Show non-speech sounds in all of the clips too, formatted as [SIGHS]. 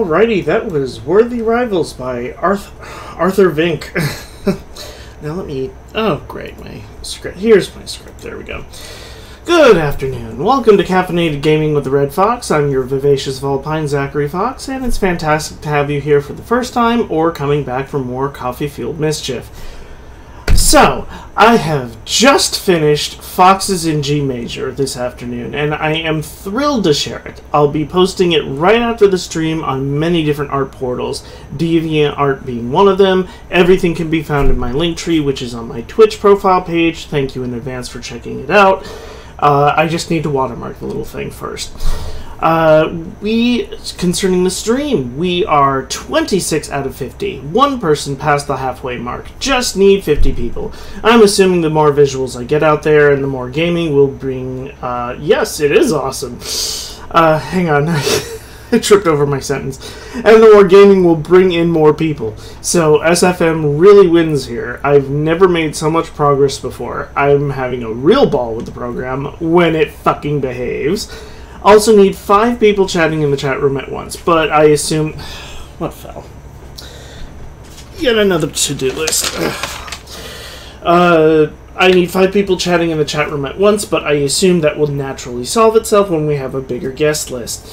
Alrighty, that was Worthy Rivals by Arth- Arthur Vyncke. [LAUGHS] now let me. Oh, great, my script. Here's my script. There we go. Good afternoon. Welcome to Caffeinated Gaming with the Red Foxx. I'm your vivacious Vulpine, Zachary Foxx, and it's fantastic to have you here for the first time or coming back for more coffee fueled mischief. So, I have just finished Foxes in G Major this afternoon, and I am thrilled to share it. I'll be posting it right after the stream on many different art portals, DeviantArt being one of them. Everything can be found in my link tree, which is on my Twitch profile page. Thank you in advance for checking it out. Uh, I just need to watermark the little thing first. Uh, we, concerning the stream, we are 26 out of 50. One person passed the halfway mark. Just need 50 people. I'm assuming the more visuals I get out there and the more gaming will bring. Uh, yes, it is awesome. Uh, hang on. [LAUGHS] I tripped over my sentence. And the more gaming will bring in more people. So SFM really wins here. I've never made so much progress before. I'm having a real ball with the program when it fucking behaves. Also need five people chatting in the chat room at once, but I assume what fell. Yet another to-do list. Uh, I need five people chatting in the chat room at once, but I assume that will naturally solve itself when we have a bigger guest list.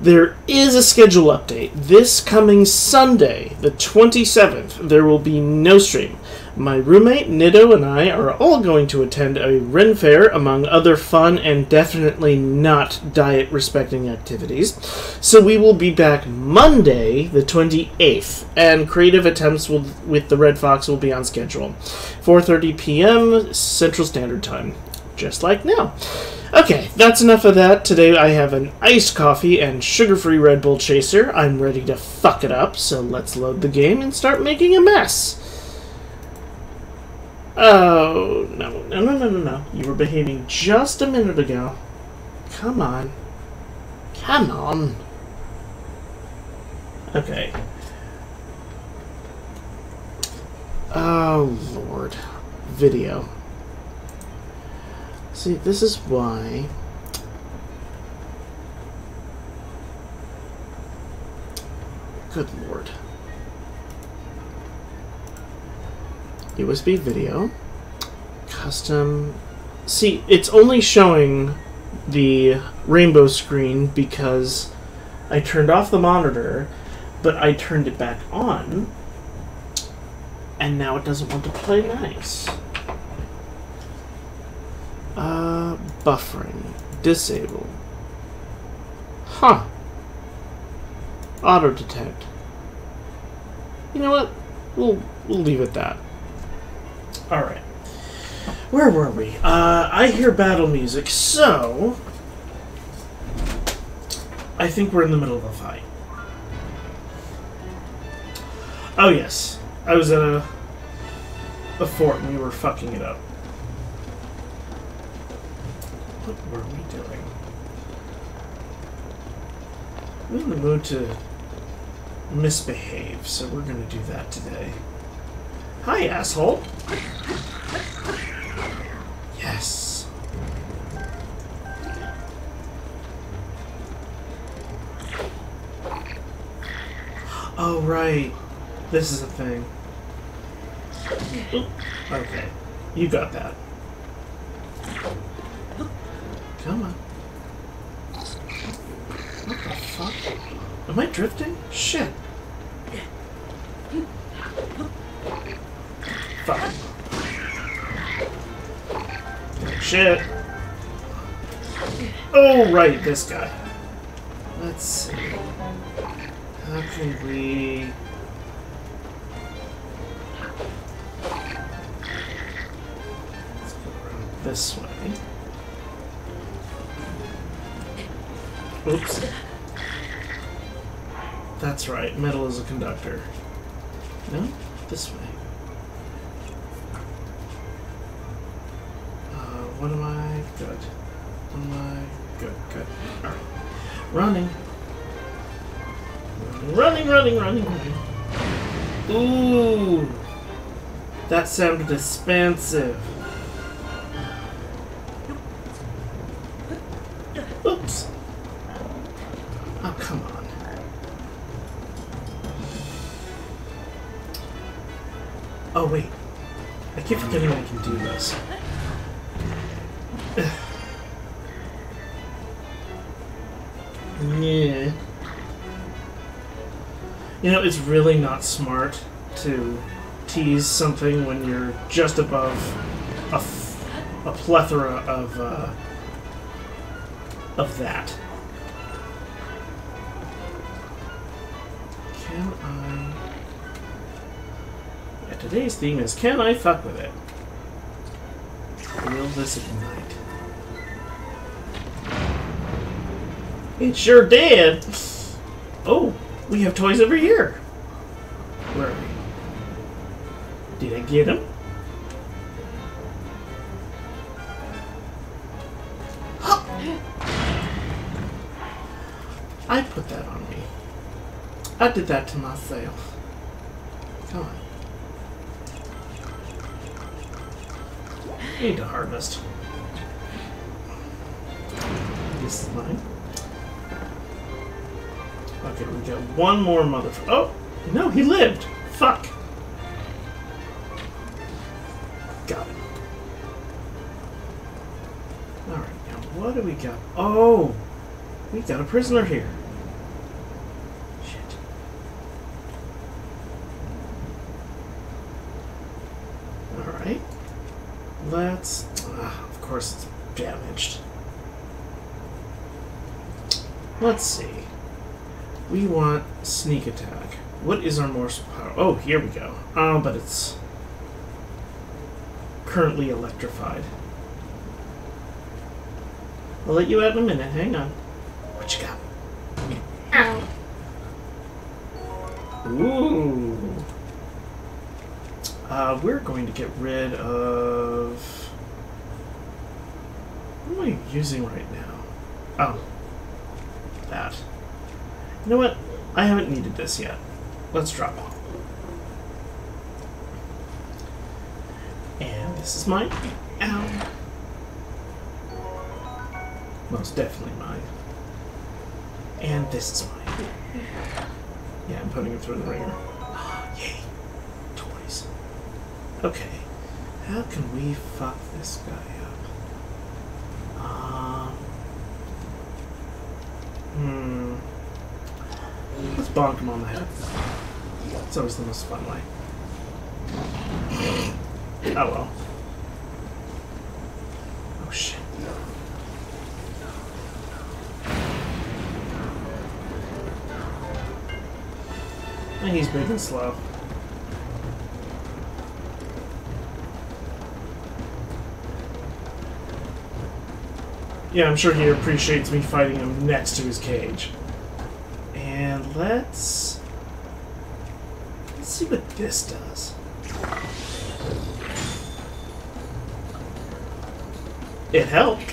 There is a schedule update. This coming Sunday, the 27th, there will be no stream. My roommate, Nido, and I are all going to attend a Ren Fair, among other fun and definitely not diet respecting activities. So we will be back Monday, the 28th, and creative attempts will, with the Red Foxx will be on schedule. 4.30 p.m. Central Standard Time, just like now. Okay, that's enough of that. Today I have an iced coffee and sugar-free Red Bull Chaser. I'm ready to fuck it up, so let's load the game and start making a mess. Oh, no, no, no, no, no, no. You were behaving just a minute ago. Come on. Come on. Okay. Oh, Lord. Video. See, this is why... Good Lord. USB video, custom. See, it's only showing the rainbow screen because I turned off the monitor, but I turned it back on, and now it doesn't want to play nice. Uh, buffering. Disable. Huh. Auto detect. You know what? We'll, we'll leave it that. Alright. Where were we? Uh, I hear battle music, so. I think we're in the middle of a fight. Oh, yes. I was at a, a fort and we were fucking it up. What were we doing? We're in the mood to misbehave, so we're gonna do that today. Hi, asshole. Yes. Oh, right. This is a thing. Okay. You got that. Come on. What the fuck? Am I drifting? Shit. Fuck. Shit. Oh, right, this guy. Let's see. How can we... Let's go around this way. Oops. That's right, metal is a conductor. No? This way. Running. Running, running, running, running. Ooh. That sounded expansive. Not smart to tease something when you're just above a, plethora of, uh, of that. Can I... Yeah, today's theme is Can I Fuck With It? Will this ignite? It sure did! [LAUGHS] Oh, we have toys over here! Get them? I put that on me. I did that to myself. Come on. Need to harvest. This is mine. Okay, we got one more motherfucker. Oh! No, he lived! Got? Oh! We got a prisoner here. Shit. Alright. Let's. ah, of course, it's damaged. Let's see. We want sneak attack. What is our more power? Oh, here we go. Oh, but it's currently electrified. I'll let you out in a minute. Hang on. What you got? Ooh. Uh, we're going to get rid of. What am I using right now? Oh. That. You know what? I haven't needed this yet. Let's drop it. And this is mine. Most definitely mine. And this is mine. Yeah, I'm putting it through the ringer. Ah, yay. Toys. Okay. How can we fuck this guy up? Um. Hmm. Let's bonk him on the head. It's always the most fun way. [COUGHS] Oh well. And he's big and slow. Yeah, I'm sure he appreciates me fighting him next to his cage. And let's let's see what this does. It helped.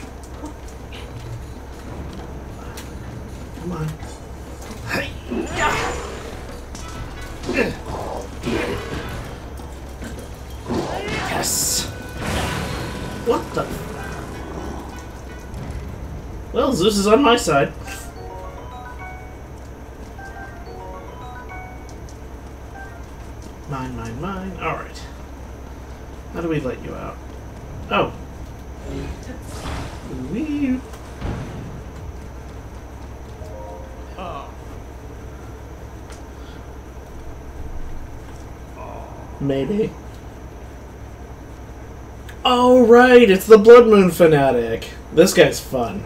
Is on my side. Mine, mine, mine. Alright. How do we let you out? Oh. Wee. Maybe. Oh, right! It's the Blood Moon Fanatic! This guy's fun.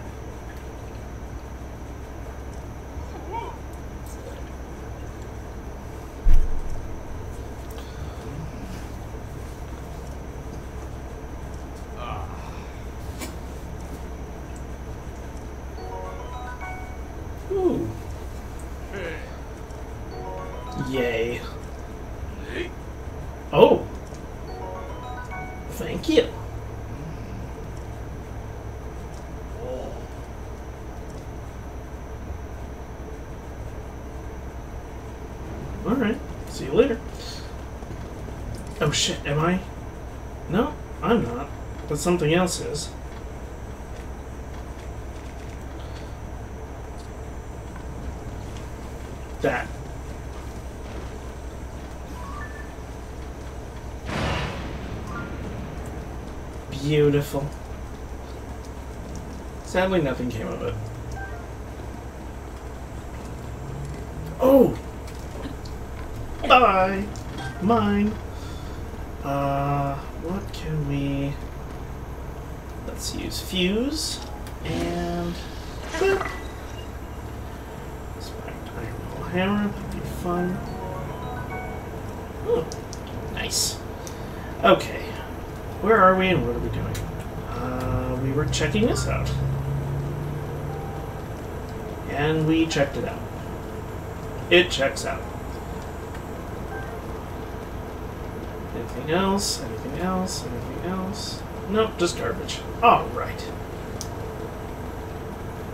Something else is. That. beautiful. Sadly, nothing came of it. Oh! Bye! Mine. Are we and what are we doing? Uh, we were checking this out. And we checked it out. It checks out. Anything else? Anything else? Anything else? Nope, just garbage. Alright.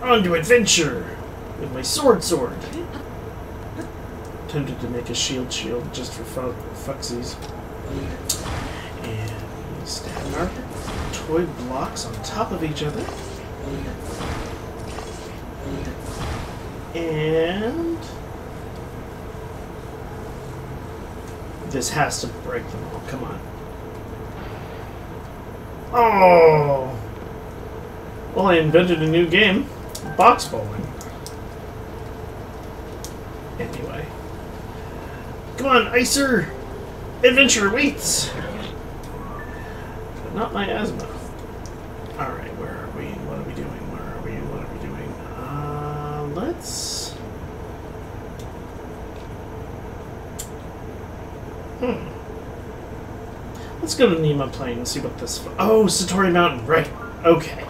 On to adventure! With my sword sword! Tempted to make a shield shield just for fu fucksies. Toy blocks on top of each other. And... This has to break them all. Come on. Oh! Well, I invented a new game. Box bowling. Anyway. Come on, Icer! Adventure waits! But not my asthma. Alright, where are we? What are we doing? Where are we? What are we doing? Uh, let's... Hmm. Let's go to Nema Plain and see what this... Oh, Satori Mountain, right. Okay.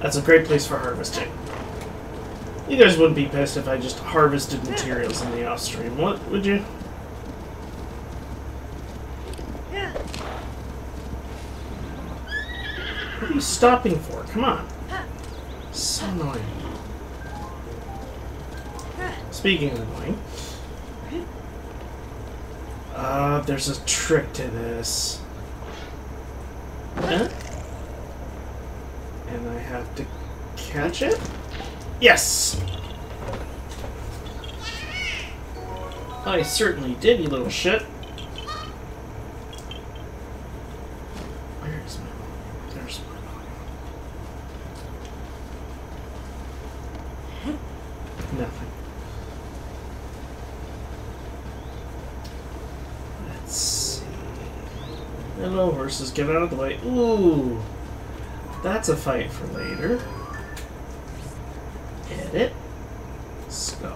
That's a great place for harvesting. You guys wouldn't be pissed if I just harvested materials in the off-stream, what, would you? Are you stopping for? Come on. So annoying. Speaking of annoying, uh, there's a trick to this. Huh? And I have to catch it? Yes! I certainly did, you little shit. Where is my... There's my... Nothing. Let's see. Horses, get out of the way. Ooh! That's a fight for later. Get it? Let's.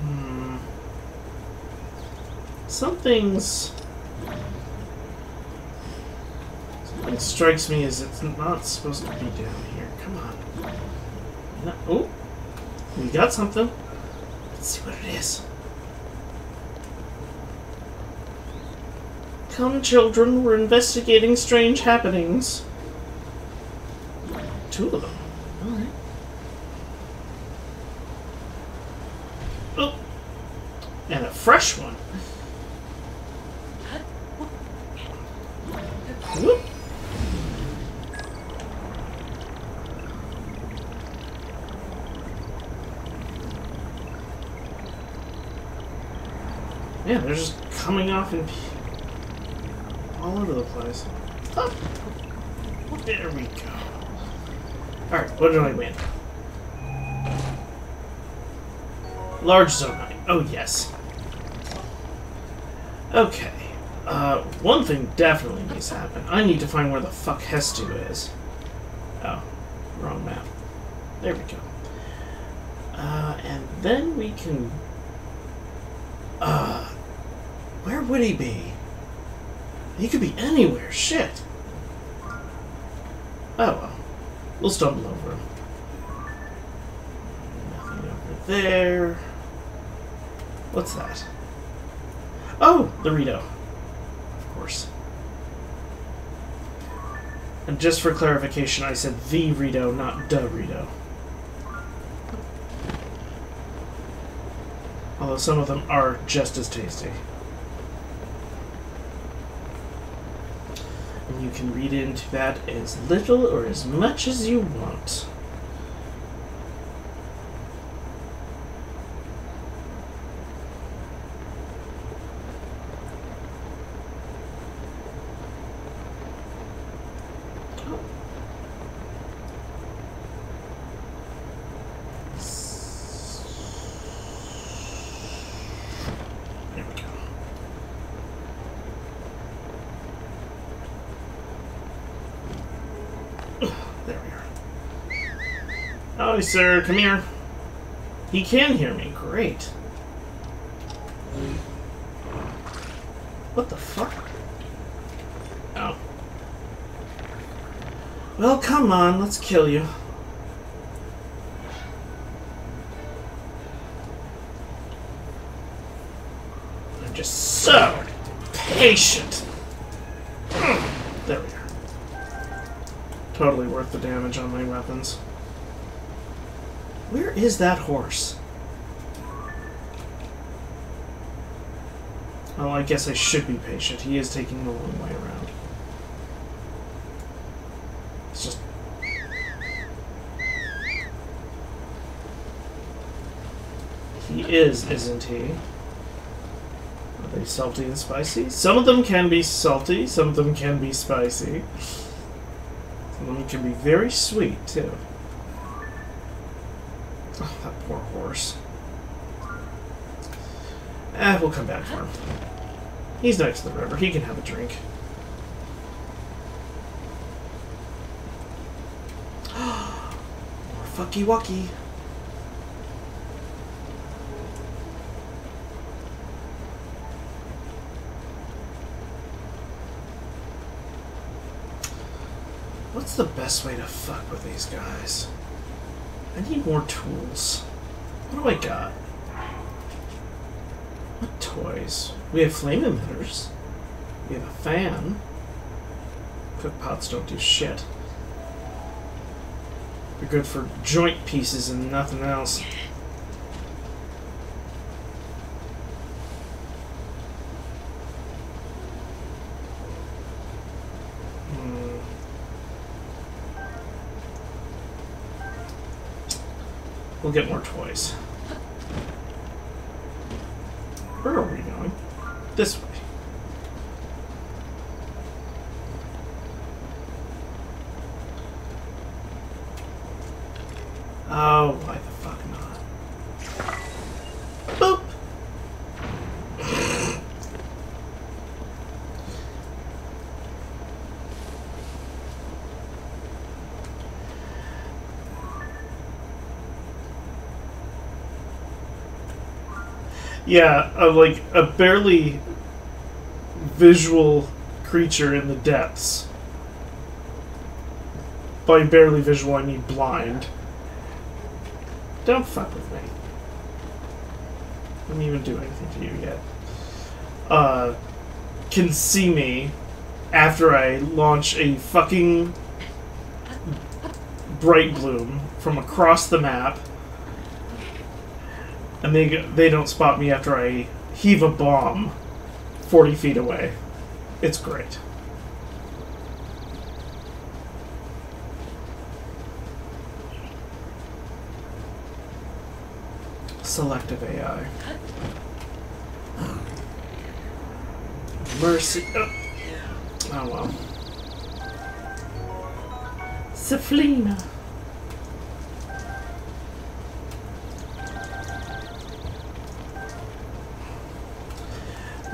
Hmm. Something's... Something strikes me as it's not supposed to be down here. Come on. Oh! We got something. Let's see what it is. Come, children, we're investigating strange happenings. Two of them. Alright. Oh! And a fresh one. Whoop. Yeah, they're just coming off in all over the place. Up. There we go. Alright, what did I win? Large Zonaite. Oh, yes. Okay. Uh, one thing definitely needs to happen. I need to find where the fuck Hestu is. Oh, wrong map. There we go. Uh, and then we can... Uh, where would he be? He could be anywhere. Shit. Oh well. We'll stumble over him. Nothing over there. What's that? Oh, the Rito. Of course. And just for clarification, I said the Rito, not the Rito. Although some of them are just as tasty. And you can read into that as little or as much as you want. Howdy, sir. Come here. He can hear me. Great. What the fuck? Oh. Well, come on. Let's kill you. I'm just so patient. Hmm. There we are. Totally worth the damage on my weapons. Where is that horse? Oh, I guess I should be patient. He is taking the long way around. It's just... He is, isn't he? Are they salty and spicy? Some of them can be salty, some of them can be spicy. Some of them can be very sweet, too. We'll come back for him. He's next to the river. He can have a drink. [GASPS] More fucky wucky. What's the best way to fuck with these guys? I need more tools. What do I got? Toys? We have flame emitters. We have a fan. Cook pots don't do shit. They're good for joint pieces and nothing else. Hmm. We'll get more toys. Where are we going? This way. Oh, why the fuck not? Boop! Yeah, a, like a barely visual creature in the depths. By barely visual, I mean blind. Don't fuck with me. I didn't even do anything to you yet. Uh, can see me after I launch a fucking bright bloom from across the map and they they don't spot me after I heave a bomb forty feet away. It's great. Selective AI. Mercy. Oh, oh well.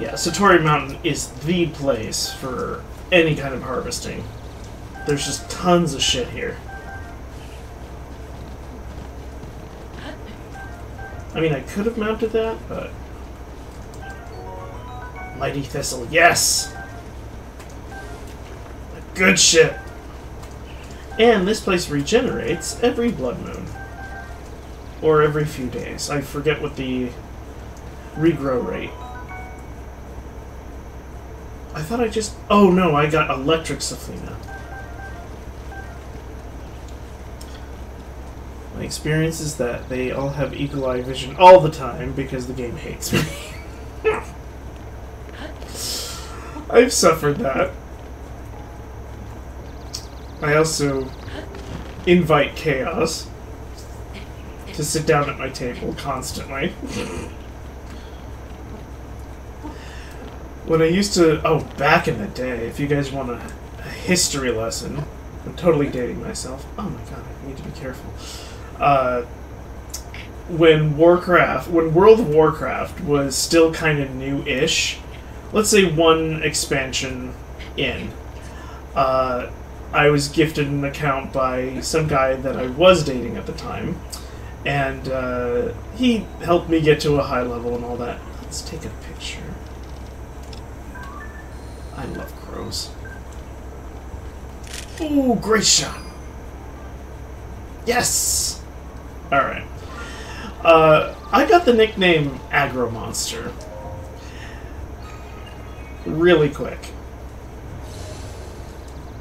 Yeah, Satori Mountain is the place for any kind of harvesting. There's just tons of shit here. I mean, I could have mounted that, but... Mighty Thistle, yes! Good shit! And this place regenerates every blood moon. Or every few days. I forget what the regrow rate I thought I just... Oh, no, I got electric Safflina. My experience is that they all have eagle eye vision all the time because the game hates me. [LAUGHS] I've suffered that. I also invite chaos to sit down at my table constantly. [LAUGHS] When I used to, oh, back in the day, if you guys want a, a history lesson, I'm totally dating myself. Oh my god, I need to be careful. Uh, when Warcraft, when World of Warcraft was still kind of new-ish, let's say one expansion in, uh, I was gifted an account by some guy that I was dating at the time, and uh, he helped me get to a high level and all that. Let's take a picture. I love crows. Ooh, great shot. Yes! Alright. Uh, I got the nickname Aggro Monster. Really quick.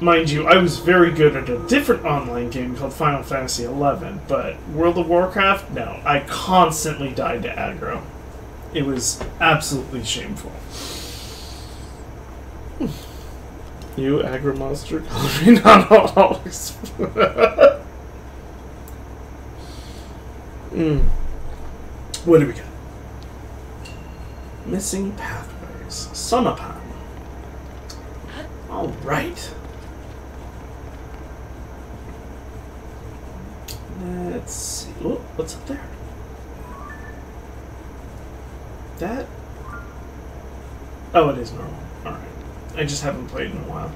Mind you, I was very good at a different online game called Final Fantasy XI, but World of Warcraft, no. I constantly died to aggro. It was absolutely shameful. You aggro monster? [LAUGHS] Not always. [LAUGHS] mm. What do we got? Missing pathways. Sonopan. All right. Let's see. Oh, what's up there? That. Oh, it is normal. Alright. I just haven't played in a while.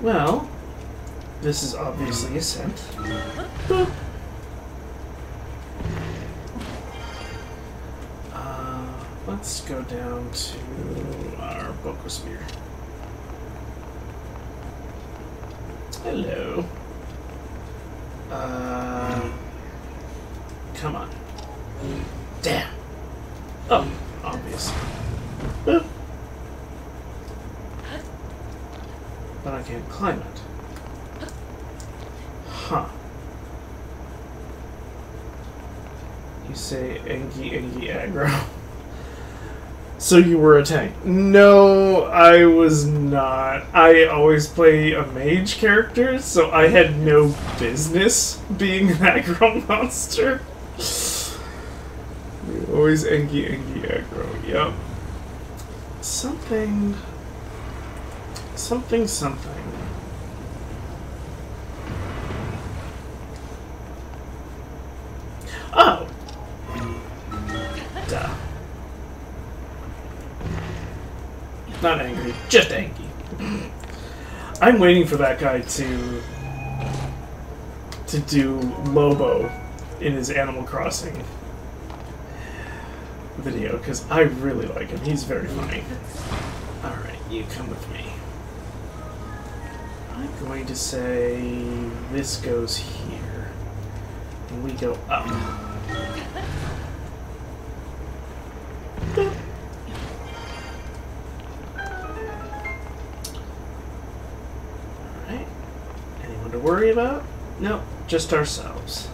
Well, this is obviously a scent. [LAUGHS] Uh, let's go down to our Bokosphere. Hello. Uh, come on. Damn. Oh, obvious. But I can't climb it. Huh. You say Engi Engi aggro. So you were a tank? No, I was not. I always play a mage character, so I had no business being an aggro [LAUGHS] monster. Always Engi Engi aggro, yep. Something... Something something. Oh! Duh. Not angry, just angry. I'm waiting for that guy to to do Lobo in his Animal Crossing video because I really like him. He's very funny. All right, you come with me. I'm going to say this goes here, and we go up. Alright. Anyone to worry about? Nope, just ourselves.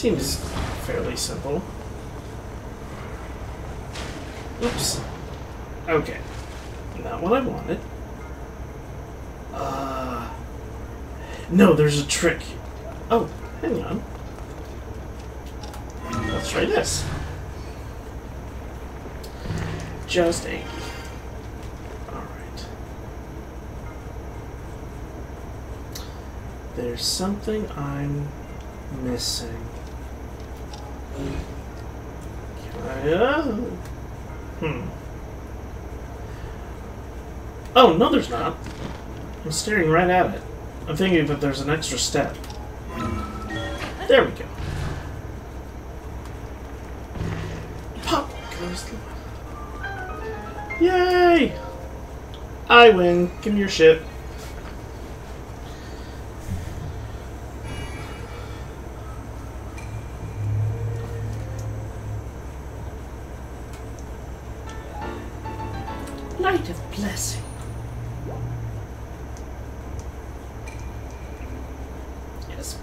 Seems fairly simple. Oops. Okay. Not what I wanted. Uh. No, there's a trick. Oh, hang on. Let's try this. Just Anki. Alright. There's something I'm missing. Uh, hmm. Oh, no, there's not. I'm staring right at it. I'm thinking that there's an extra step. There we go. Pop goes the... Yay! I win. Give me your shit.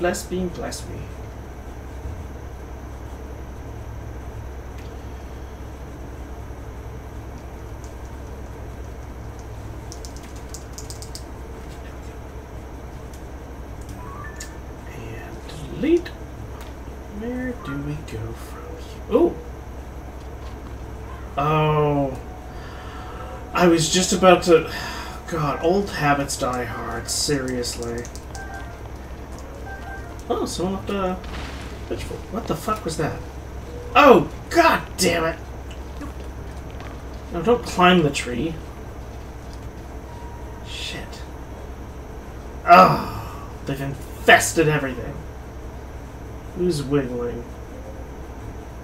Bless me, bless me. And delete. Where do we go from here? Oh! Oh. I was just about to. [SIGHS] God, old habits die hard. Seriously. Oh, someone left a Pitchfork. What the fuck was that? Oh, god damn it! No, don't climb the tree. Shit. Oh, they've infested everything. Who's wiggling?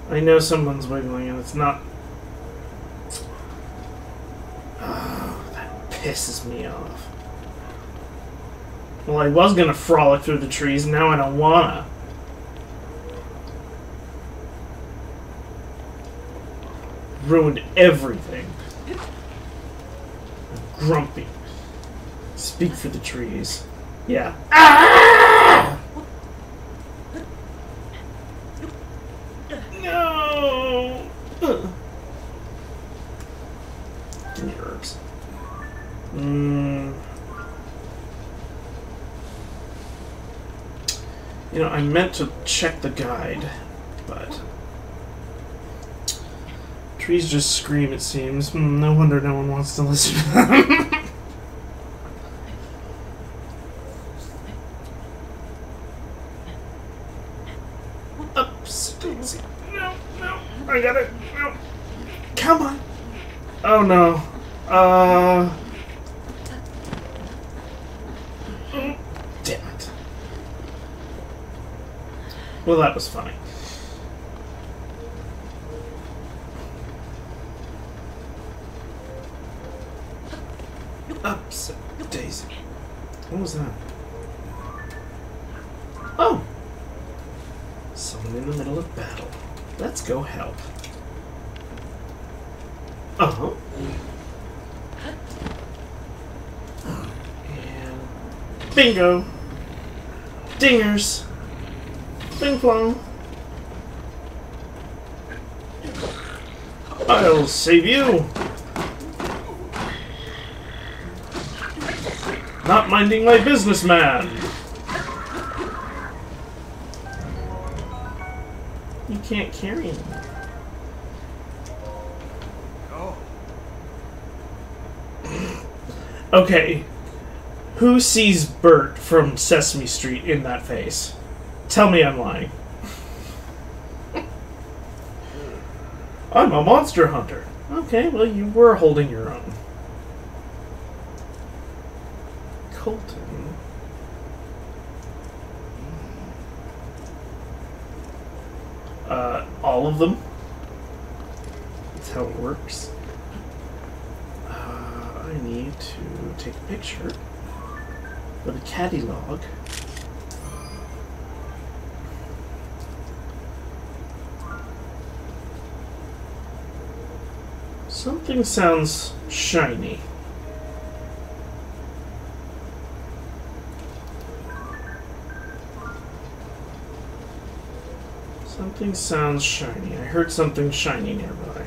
I know someone's wiggling and it's not... Oh, that pisses me off. Well, I was gonna frolic through the trees, now I don't wanna. Ruined everything. Grumpy. Speak for the trees. Yeah. Ah! No! Give me herbs. Mmm. You know, I meant to check the guide, but... Trees just scream, it seems. Hmm, no wonder no one wants to listen to them. [LAUGHS] Ups, Daisy. No, no, I got it. No. Come on. Oh no. Uh... Mm, Damn it. Well, that was funny. Ups, Daisy. What was that? Oh! Someone in the middle of battle. Let's go help. Uh huh. And bingo! Dingers! Bing plong! I'll save you! Not minding my business, man! Can't carry him. Okay. Who sees Bert from Sesame Street in that face? Tell me I'm lying. [LAUGHS] I'm a monster hunter. Okay, well, you were holding your own. Colton. Uh, all of them. That's how it works. Uh, I need take a picture with a caddy log. Something sounds shiny. Something sounds shiny. I heard something shiny nearby.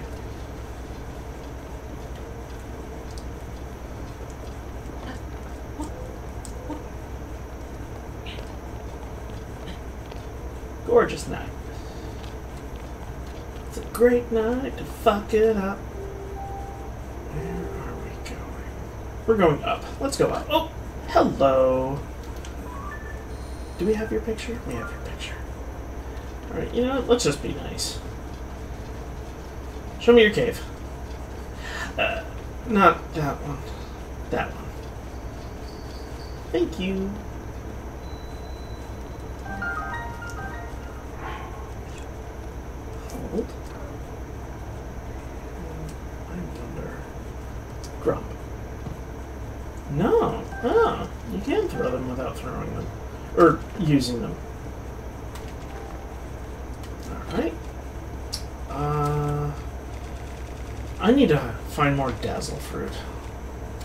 Gorgeous night. It's a great night to fuck it up. Where are we going? We're going up. Let's go up. Oh, hello. Do we have your picture? We have your picture. Alright, you know what? Let's just be nice. Show me your cave. Uh, not that one. That one. Thank you. Using them. Alright. Uh, I need to find more dazzle fruit.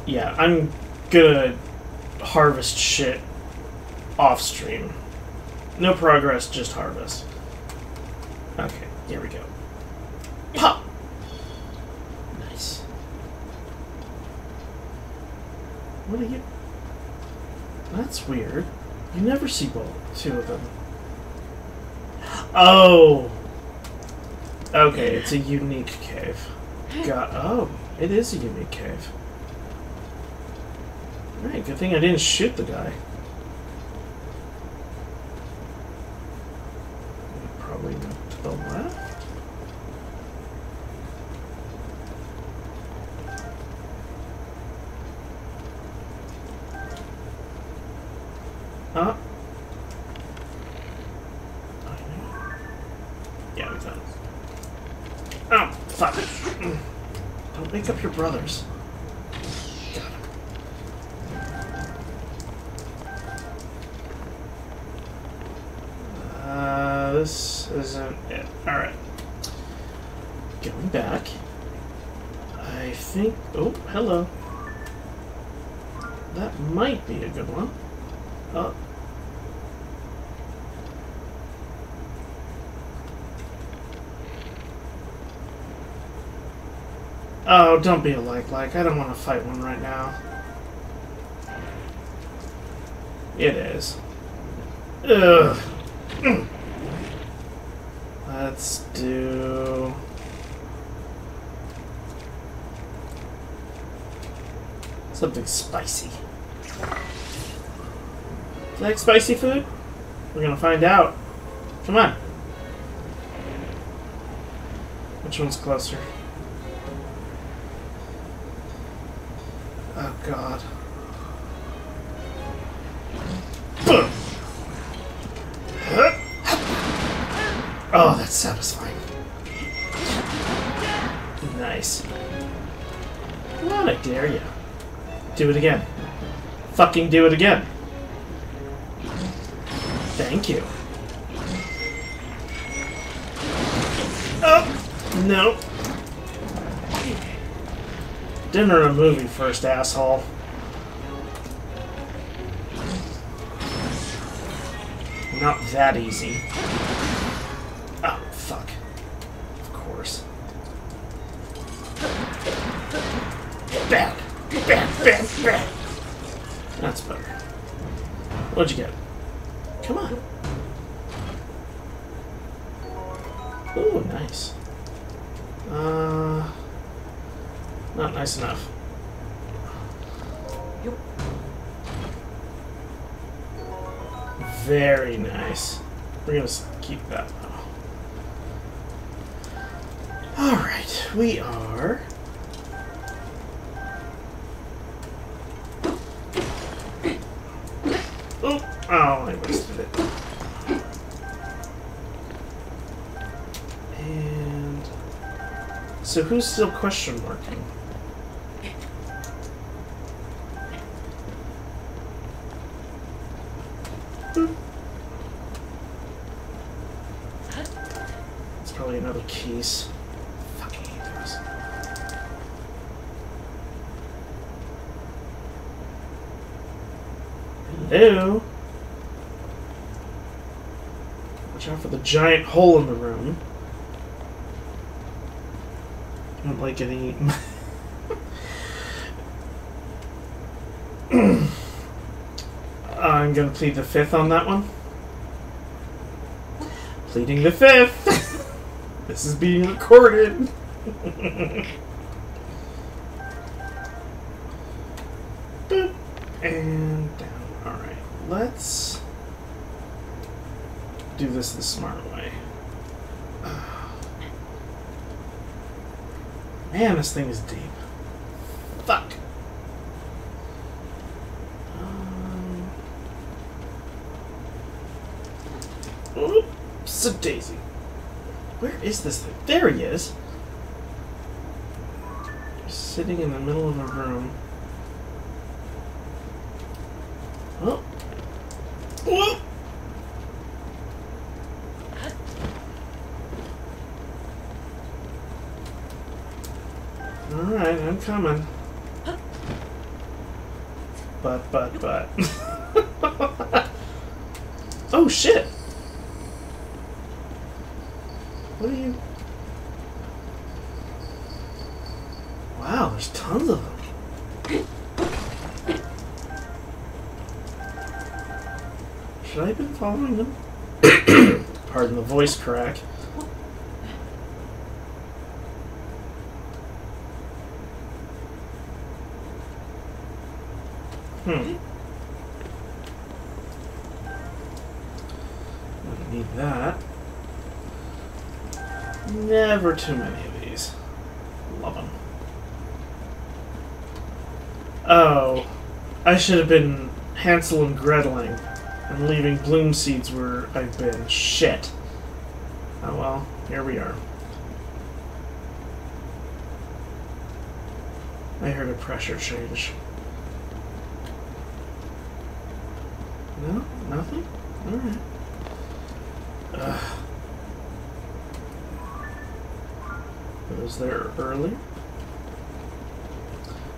Yeah, I'm gonna harvest shit off stream. No progress, just harvest. Okay, here we go. Pop! Nice. What are you... That's weird. Never see both two of them. Oh! Okay, it's a unique cave. Got oh, it is a unique cave. Alright, good thing I didn't shoot the guy. Oh, fuck. Brothers. Uh, this isn't it. Alright. Going back. I think... Oh, hello. That might be a good one. Oh. Oh, don't be a like-like. I don't want to fight one right now. It is. Ugh. Let's do... Something spicy. Like spicy food? We're gonna find out. Come on. Which one's closer? God. Oh, that's satisfying. Nice. Come on, I dare you. Do it again. Fucking do it again. Thank you. Oh! No. Dinner and a movie first, asshole. Not that easy. So who's still question marking? It's probably another case. Fucking hate those. Hello? Watch out for the giant hole in the room. I don't like any... [LAUGHS] I'm gonna plead the fifth on that one. Pleading the fifth! [LAUGHS] this is being recorded! Boop. [LAUGHS] And down. Alright, let's do this the smart way. Man, this thing is deep. Fuck. Um, oops, a daisy. Where is this thing? There he is. Sitting in the middle of a room. Oh. Whoa. Alright, I'm coming. But, but, but. oh shit! What are you. Wow, there's tons of them. Should I have been following them? [COUGHS] Pardon the voice crack. Hmm. Don't need that. Never too many of these. Love them. Oh, I should have been Hansel and Greteling and leaving bloom seeds where I've been. Shit. Oh well, here we are. I heard a pressure change. No? Nothing? Alright. Ugh. Was there earlier?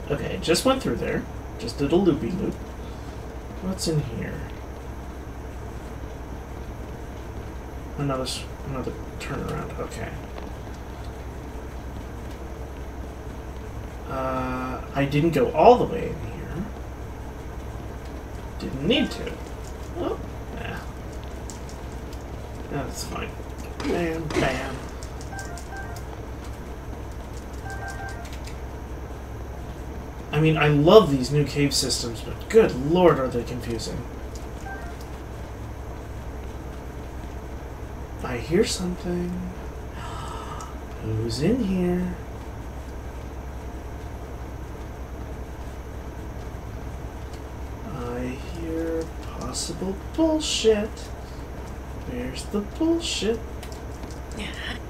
Okay, just went through there. Just did a loopy loop. What's in here? Another another turnaround. Okay. Uh, I didn't go all the way in here. Didn't need to. Oh, yeah. That's fine. Bam, bam. Mean, I love these new cave systems, but good lord are they confusing. I hear something. Who's in here? I hear possible bullshit. Where's the bullshit? [LAUGHS]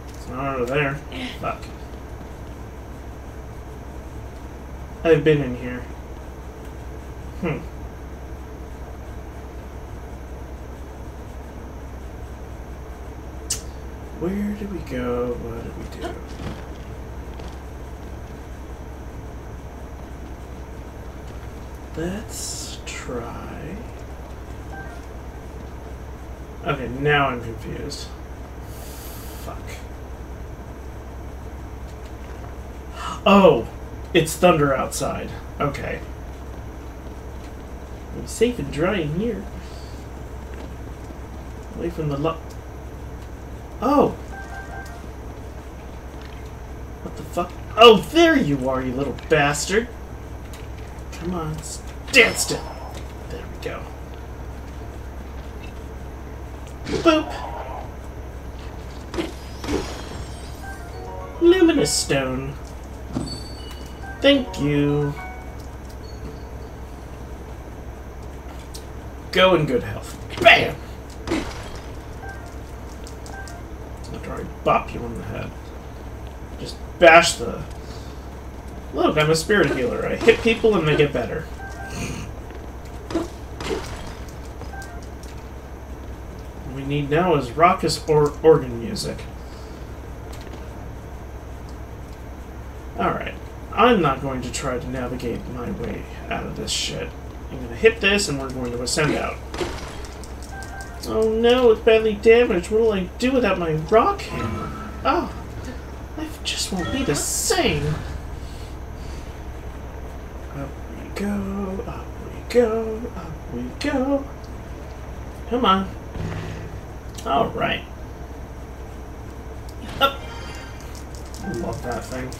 It's not over there. Fuck. I've been in here. Hmm. Where do we go? What do we do? Let's try. Okay, now I'm confused. Fuck. [GASPS] Oh! It's thunder outside. Okay. I'm safe and dry in here. Away from the lo- Oh! What the fuck? Oh, there you are, you little bastard! Come on, stand still. There we go. Boop! Luminous stone. Thank you. Go in good health. BAM! After I bop you on the head. Just bash the... Look, I'm a spirit healer. I hit people and they get better. What we need now is raucous or organ music. Alright. I'm not going to try to navigate my way out of this shit. I'm going to hit this and we're going to ascend out. Oh no, it's badly damaged. What will I do without my rock hammer? Oh, life just won't be the same. Up we go, up we go, up we go. Come on. Alright. Up. Love that thing.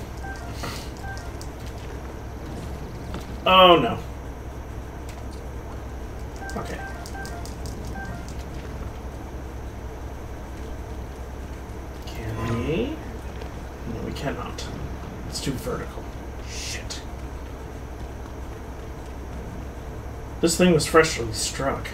Oh no. Okay. Can we? No, we cannot. It's too vertical. Shit. This thing was freshly struck.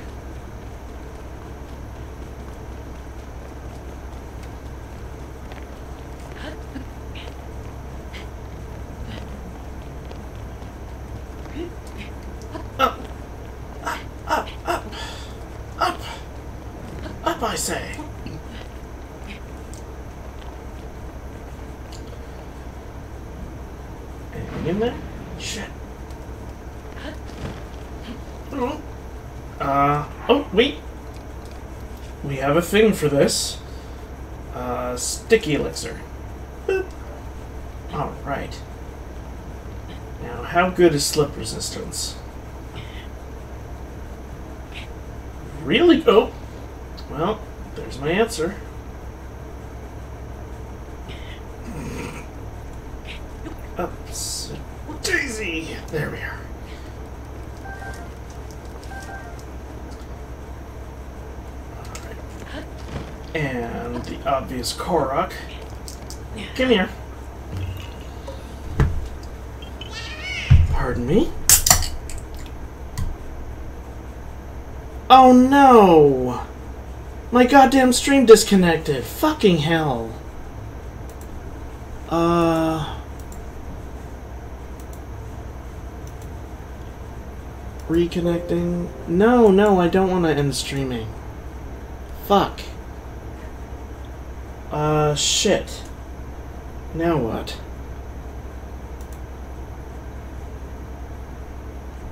Up! Up! Up! Up! Up! Up, I say! Anything in there? Shit. Oh. Uh, oh, wait! We have a thing for this. Uh, sticky elixir. Alright. Now, how good is slip resistance? Really? Oh! Well, there's my answer. Ups. Daisy! There we are. Alright. And the obvious Korok. Come here. Pardon me? Oh no! My goddamn stream disconnected. Fucking hell. Uh. Reconnecting. No, no, I don't want to end streaming. Fuck. Shit. Now what?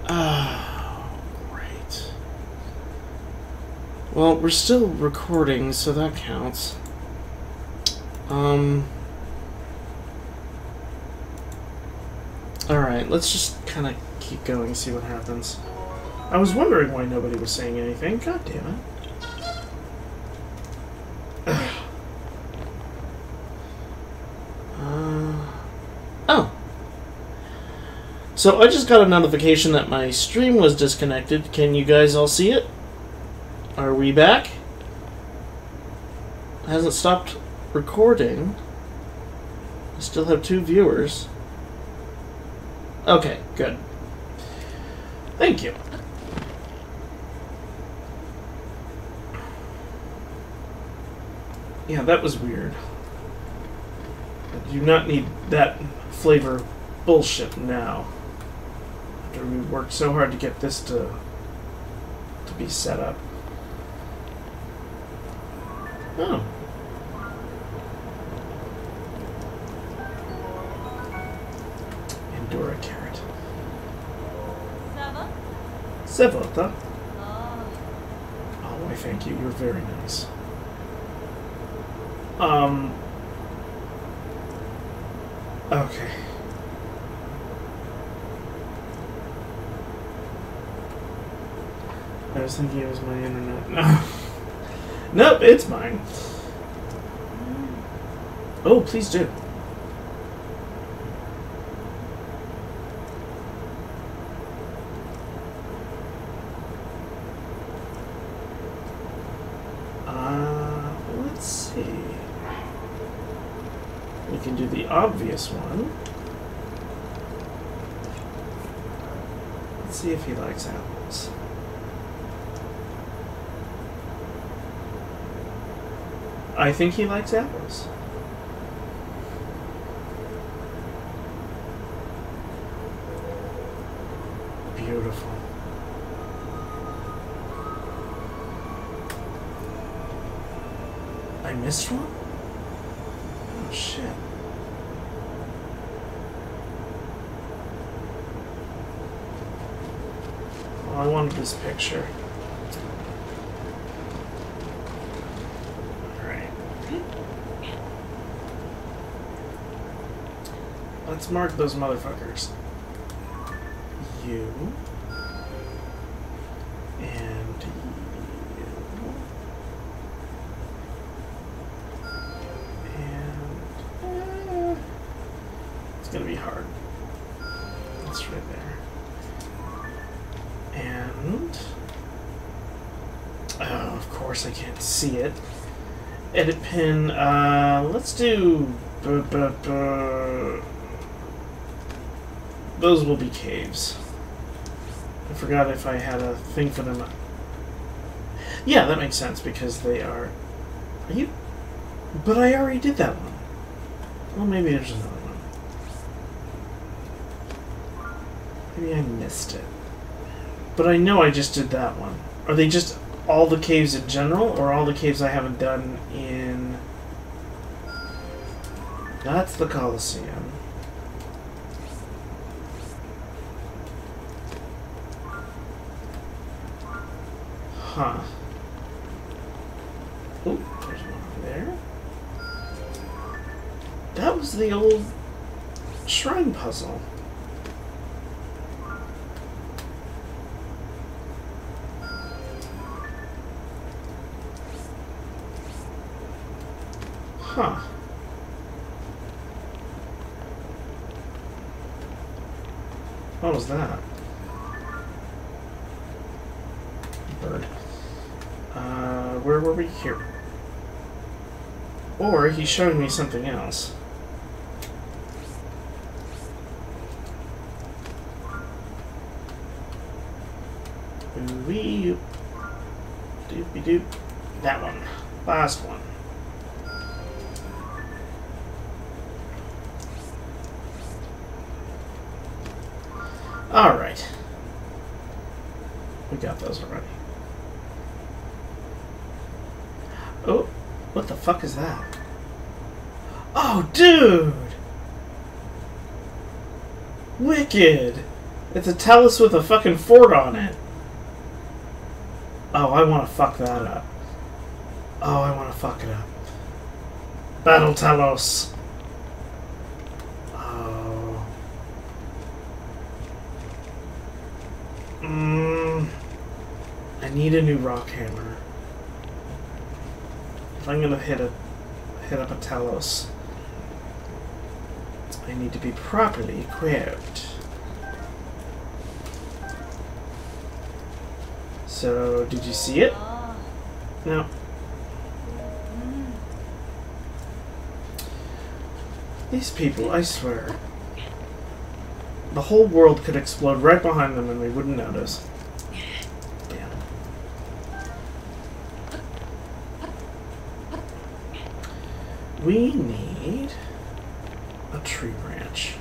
Oh, great. Well, we're still recording, so that counts. Um. Alright, let's just kind of keep going, see what happens. I was wondering why nobody was saying anything. God damn it. So I just got a notification that my stream was disconnected. Can you guys all see it? Are we back? hasn't stopped recording. I still have two viewers. Okay, good. Thank you. Yeah, that was weird. I do not need that flavor bullshit now. After we worked so hard to get this to to be set up. Oh. Endura carrot. Ça Sevota. Oh. Oh, why thank you. You're very nice. Um. Okay. I was thinking it was my internet. No. [LAUGHS] nope, it's mine. Oh, please do. Uh, let's see. We can do the obvious one. Let's see if he likes apples. I think he likes apples. Beautiful. I missed one? Oh shit. Well, I wanted this picture. Alright. Let's mark those motherfuckers. You. And you. And uh, it's gonna be hard. That's right there. And oh, of course I can't see it. Edit pin. Uh, let's do. bu- bu- bu- Those will be caves. I forgot if I had a thing for them. Yeah, that makes sense because they are. Are you? But I already did that one. Well, maybe there's another one. Maybe I missed it. But I know I just did that one. Are they just all the caves in general, or all the caves I haven't done in. That's the Colosseum. The old shrine puzzle. Huh. What was that? Bird. Uh, where were we? Here. Or he's showing me something else. Wee doop. That one. Last one. Alright. we got those already. Oh, what the fuck is that? Oh, dude! Wicked! It's a Talus with a fucking fort on it. I want to fuck that up. Oh, I want to fuck it up. Battle Talus. Oh. Mm, I need a new rock hammer. If I'm gonna hit a hit up a Talus, I need to be properly equipped. So, did you see it? No. These people, I swear. The whole world could explode right behind them and we wouldn't notice. Damn. We need a tree branch.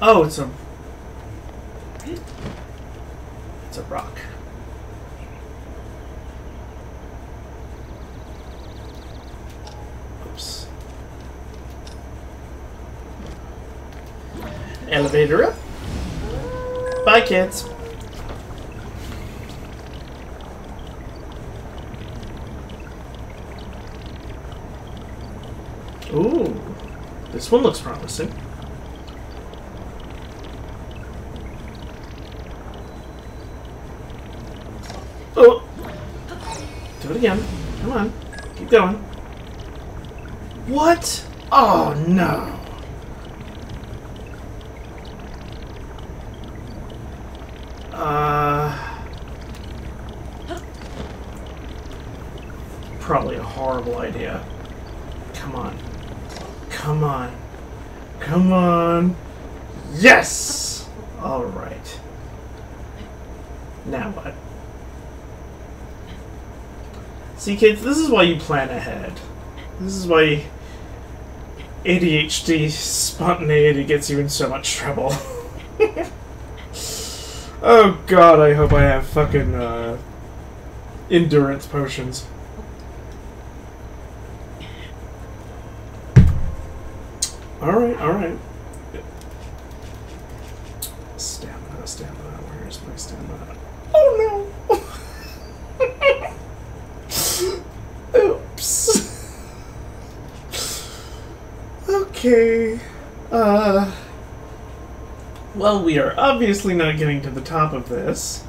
Oh, it's a it's a rock. Oops. Elevator up. Bye, kids. Ooh, this one looks promising. Oh! Do it again. Come on. Keep going. What? Oh, no. Uh... Probably a horrible idea. Come on. Come on. Come on. Yes! Alright. Now what? See, kids, this is why you plan ahead. This is why ADHD spontaneity gets you in so much trouble. [LAUGHS] oh god, I hope I have fucking uh, endurance potions. Alright, alright. Stamina, stamina, where's my stamina? Oh no! Oops. okay. Uh. Well, we are obviously not getting to the top of this.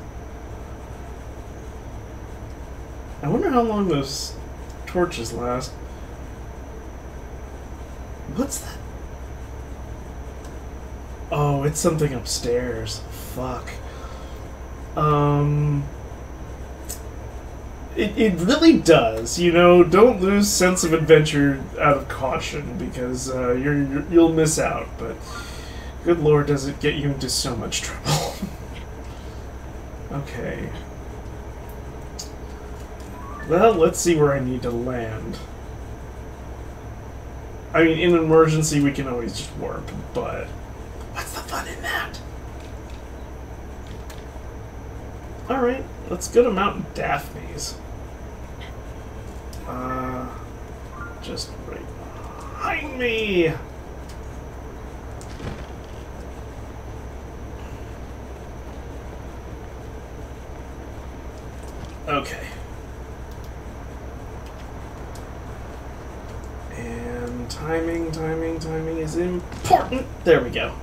I wonder how long those torches last. What's that? Oh, it's something upstairs. Fuck. Um. It, it really does, you know. Don't lose sense of adventure out of caution because uh, you're, you're you'll miss out. But good lord, does it get you into so much trouble? [LAUGHS] okay. Well, let's see where I need to land. I mean, in an emergency, we can always just warp, but what's the fun in that? Alright, let's go to Mount Daphne's. Uh, just right behind me! Okay. And timing, timing, timing is important. There we go.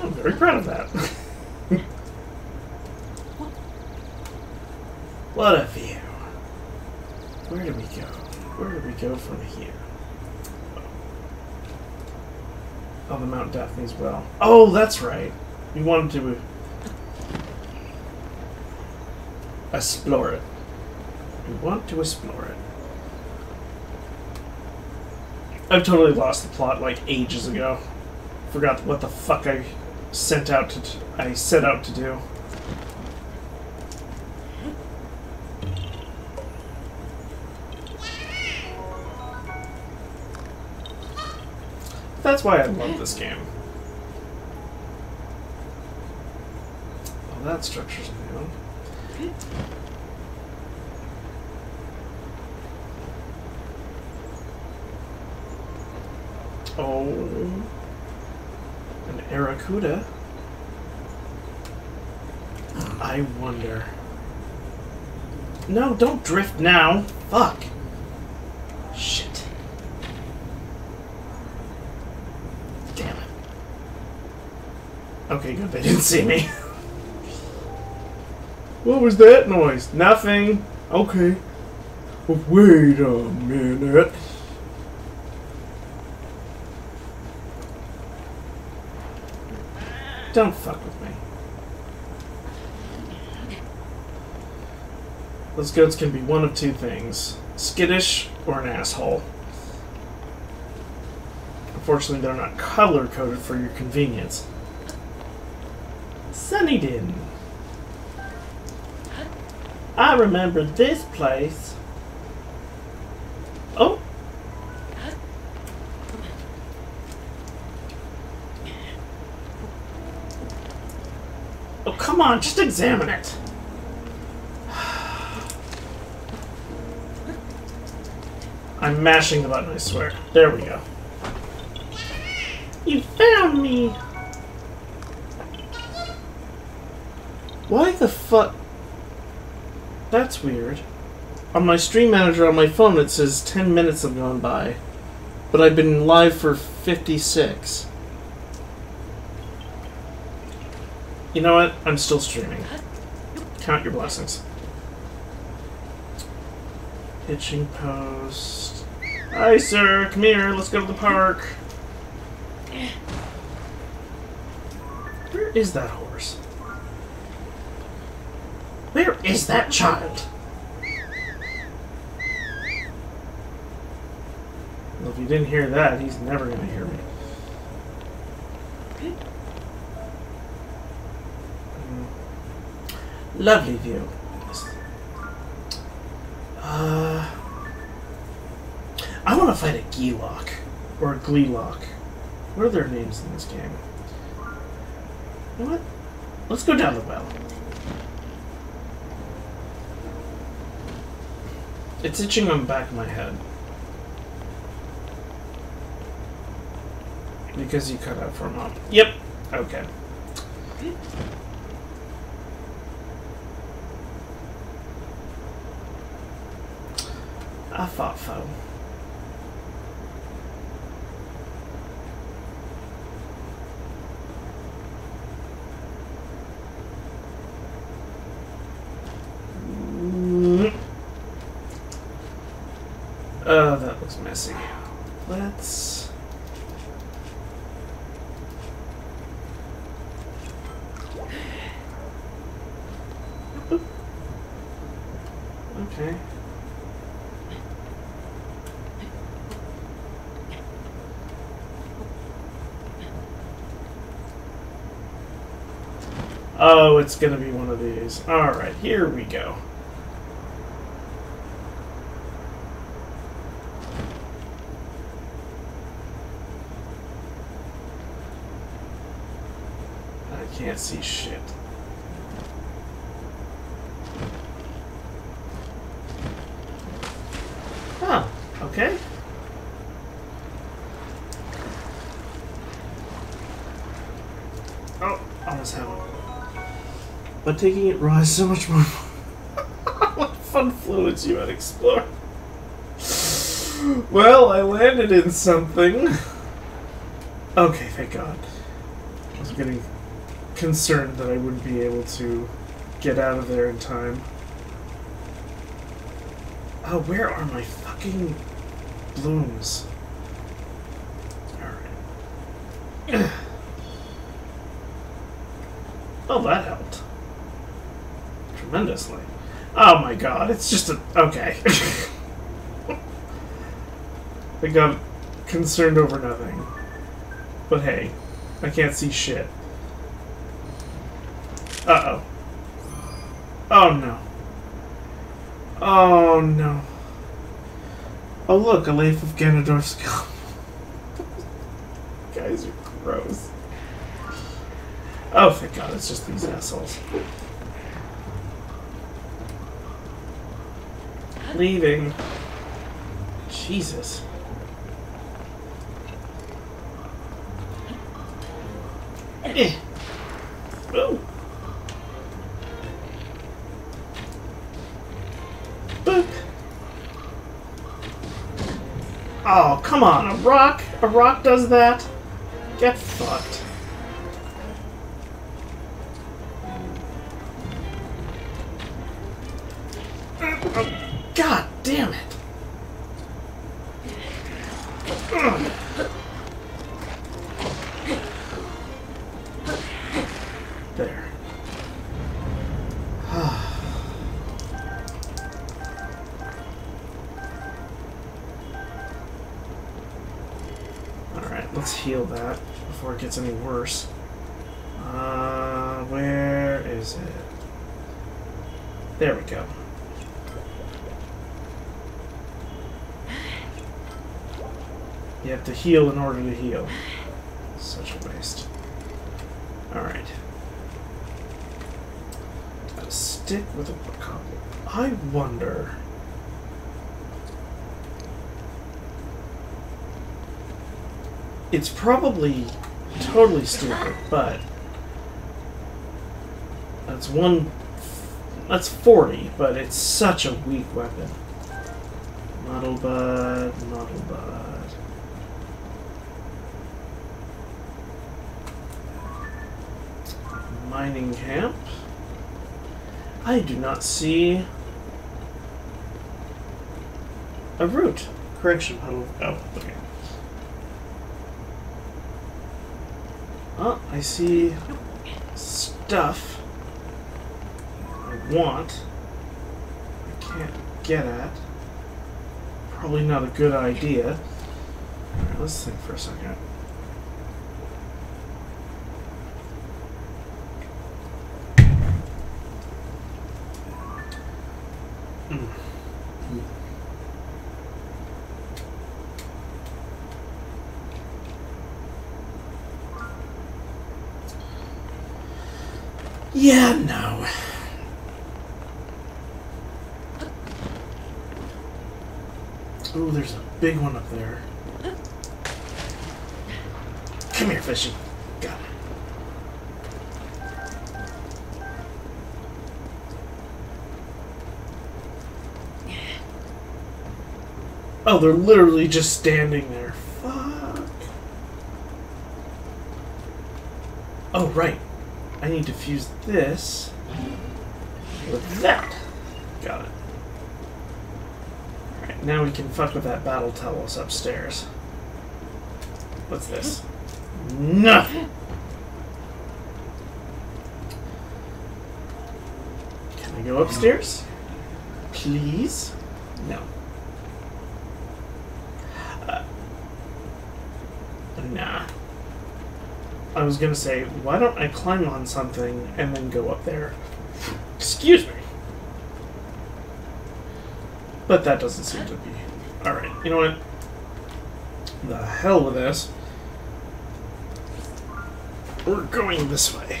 I'm very proud of that. what a view. Where do we go? Where do we go from here? Oh, the Mount Daphne's well. Oh, that's right. We wanted to explore it. We want to explore it. I've totally lost the plot like ages ago. Forgot what the fuck I sent out to I set out to do. That's why I love this game. Well, that structure's new. Oh. An Aerocuda. I wonder. No, don't drift now. Fuck. Shit. Damn it. Okay, good. They didn't see me. [LAUGHS] what was that noise? Nothing. Okay. Wait a minute. Don't fuck with me. Those goats can be one of two things skittish or an asshole. Unfortunately, they're not color coded for your convenience. Sunnydin. I remember this place. Oh. Oh, come on, just examine it. I'm mashing the button, I swear. There we go. You found me! Why the fuck? That's weird. On my stream manager on my phone it says 10 minutes have gone by. But I've been live for 56. You know what? I'm still streaming. Count your blessings. Hitching post. Hi, sir. Come here. Let's go to the park. Where is that horse? Where is that child? Well, if you didn't hear that, he's never going to hear me. Lovely view. Uh, I want to fight a Geelok or a Gleelock. What are their names in this game? You know what? Let's go down the well. It's itching on the back of my head. Because you cut out for a moment. Yep. Okay. I thought so. Oh, that looks messy. Let's... Okay. It's gonna be one of these. Alright, here we go. I can't see shit. Huh, okay. Oh, almost have it. But taking it raw is so much more [LAUGHS] what fun fluids you had explored. Well, I landed in something. Okay, thank God. I was getting concerned that I wouldn't be able to get out of there in time. Oh, where are my fucking blooms? Alright. oh, [CLEARS THROAT] that. Tremendously. Oh my god, it's just a... Okay. [LAUGHS] I got concerned over nothing. But hey, I can't see shit. Uh-oh. Oh no. Oh no. Oh look, a leaf of Ganondorf skull. [LAUGHS] Guys are gross. Oh, thank God, it's just these assholes. Leaving. Jesus. Oh, come on. A rock? A rock does that? Get fucked. Gets any worse. Uh, where is it? There we go. You have to heal in order to heal. Such a waste. Alright. Gotta stick with a couple. I wonder. It's probably totally stupid, but that's one. That's 40, but it's such a weak weapon. Model Bud, model Bud. Mining camp. I do not see a route. Correction, puddle. Oh, okay. Oh, I see stuff I want. I can't get at. Probably not a good idea. Let's think for a second. Mm. Yeah, no. Ooh, there's a big one up there. Come here, fishy. Got it. Oh, they're literally just standing there. Fuck. Oh, right. I need to fuse this with that. Got it. Alright, now we can fuck with that battle Talos upstairs. What's this? Nothing! Can I go upstairs? Please? No. Uh, nah. I was gonna say, why don't I climb on something and then go up there? Excuse me. But that doesn't seem to be. Alright, you know what? The hell with this. We're going this way.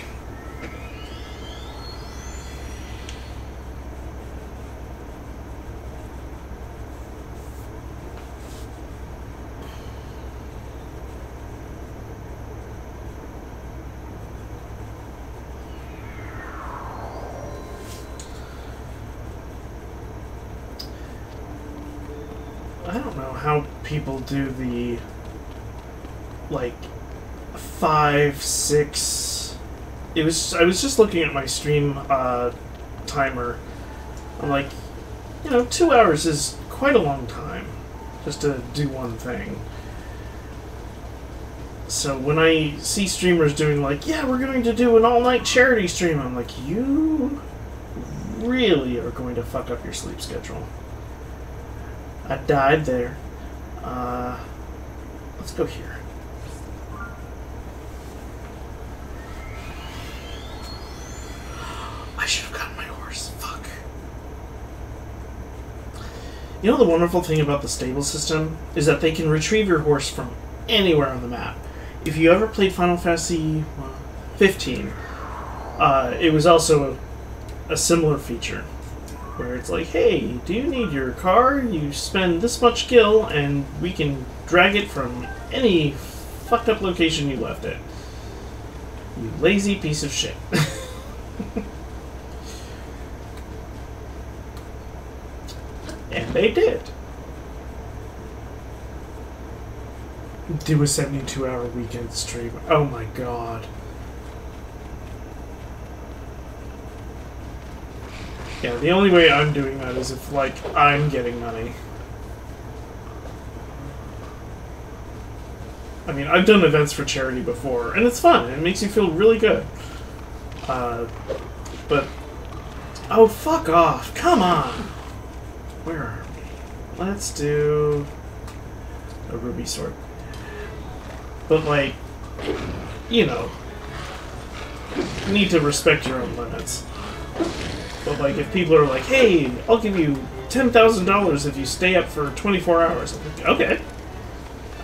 I don't know how people do the like five, six. It was. I was just looking at my stream uh, timer. I'm like, you know, two hours is quite a long time just to do one thing. So when I see streamers doing like, yeah, we're going to do an all-night charity stream, I'm like, you really are going to fuck up your sleep schedule. I died there. Uh, let's go here. I should have gotten my horse. Fuck. You know the wonderful thing about the stable system is that they can retrieve your horse from anywhere on the map. If you ever played Final Fantasy, well, 15, uh, it was also a, a similar feature where it's like, hey, do you need your car? You spend this much gil, and we can drag it from any fucked up location you left it. You lazy piece of shit. [LAUGHS] and they did. Do a 72 hour weekend stream. Oh my god. Yeah, the only way I'm doing that is if, like, I'm getting money. I mean, I've done events for charity before, and it's fun. It makes you feel really good. Uh, but... Oh, fuck off. Come on. Where are we? Let's do... A ruby sword. But, like, you know, you need to respect your own limits. But, like, if people are like, hey, I'll give you $10,000 if you stay up for 24 hours, I'm like, okay,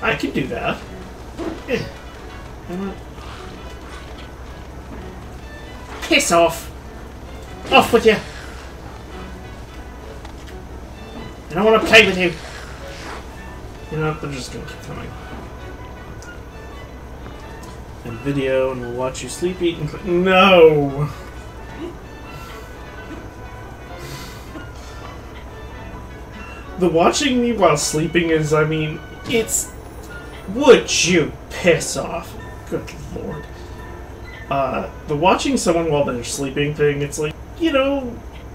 I can do that. Eh. Piss off! Off with you! I don't want to play with you! You know they're just gonna keep coming and video, and we'll watch you sleep, eat, and. No! The watching me while sleeping is, I mean, it's. Would you piss off? Good lord. Uh, the watching someone while they're sleeping thing, it's like, you know,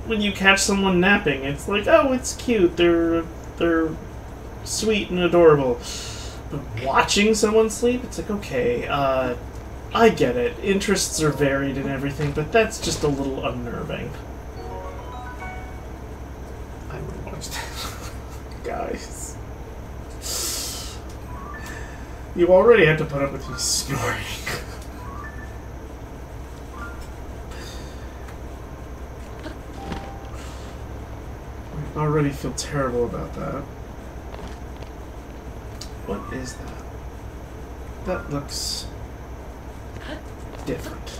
when you catch someone napping, it's like, oh, it's cute, they're, they're sweet and adorable but watching someone sleep, it's like, okay, uh, I get it. Interests are varied and everything, but that's just a little unnerving. Guys. You already had to put up with me snoring. I already feel terrible about that. What is that? That looks different.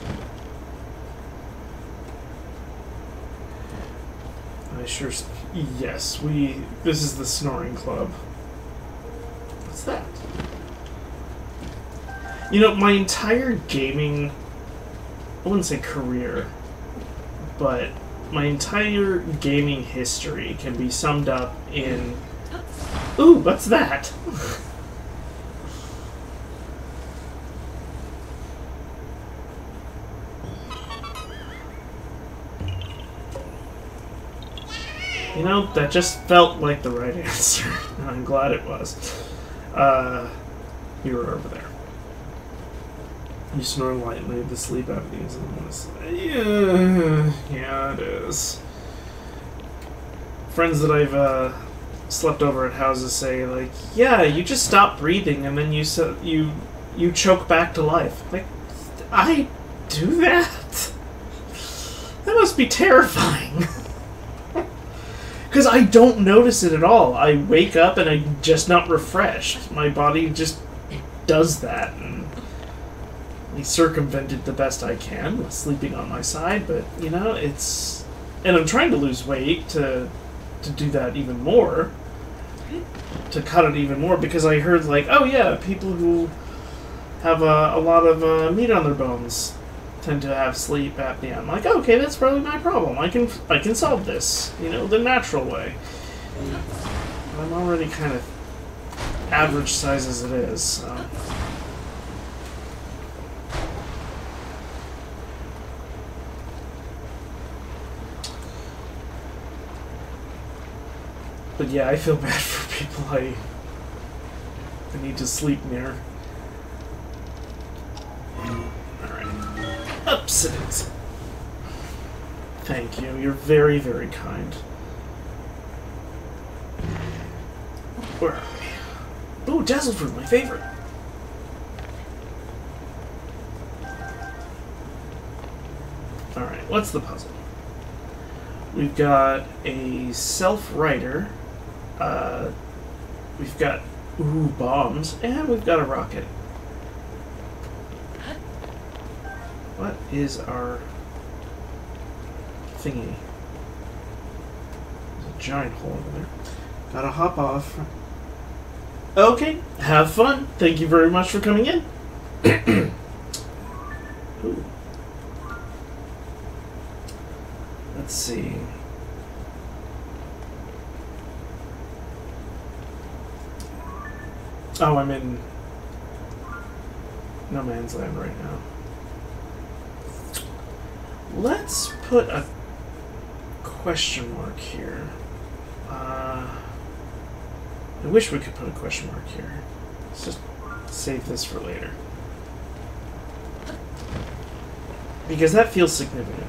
I sure. Yes, we. This is the Snoring Club. What's that? You know, my entire gaming. I wouldn't say career, but my entire gaming history can be summed up in. Ooh, what's that? [LAUGHS] You know, that just felt like the right [LAUGHS] answer. and I'm glad it was. Uh, you were over there. You snore lightly, the sleep apnea is Yeah, yeah, it is. Friends that I've uh, slept over at houses say like, "Yeah, you just stop breathing and then you so you you choke back to life." Like, I do that? That must be terrifying. [LAUGHS] because I don't notice it at all. I wake up and I'm just not refreshed. My body just does that, and I circumvent it the best I can with sleeping on my side. But you know, it's and I'm trying to lose weight to to do that even more, to cut it even more because I heard like, oh yeah, people who have a, a lot of uh, meat on their bones tend to have sleep apnea. I'm like, okay, that's probably my problem. I can I can solve this, you know, the natural way. I'm already kind of average size as it is. So. But yeah, I feel [LAUGHS] bad for people I, I need to sleep near. Upset. Thank you. You're very, very kind. Where are we? Ooh, Dazzlefruit, my favorite. Alright, what's the puzzle? We've got a self-rider. Uh, we've got, ooh, bombs. And we've got a rocket. What is our thingy? There's a giant hole over there. Gotta hop off. Okay, have fun. Thank you very much for coming in. [COUGHS] Let's see. Oh, I'm in no man's land right now. Let's put a question mark here. Uh, I wish we could put a question mark here. Let's just save this for later. Because that feels significant.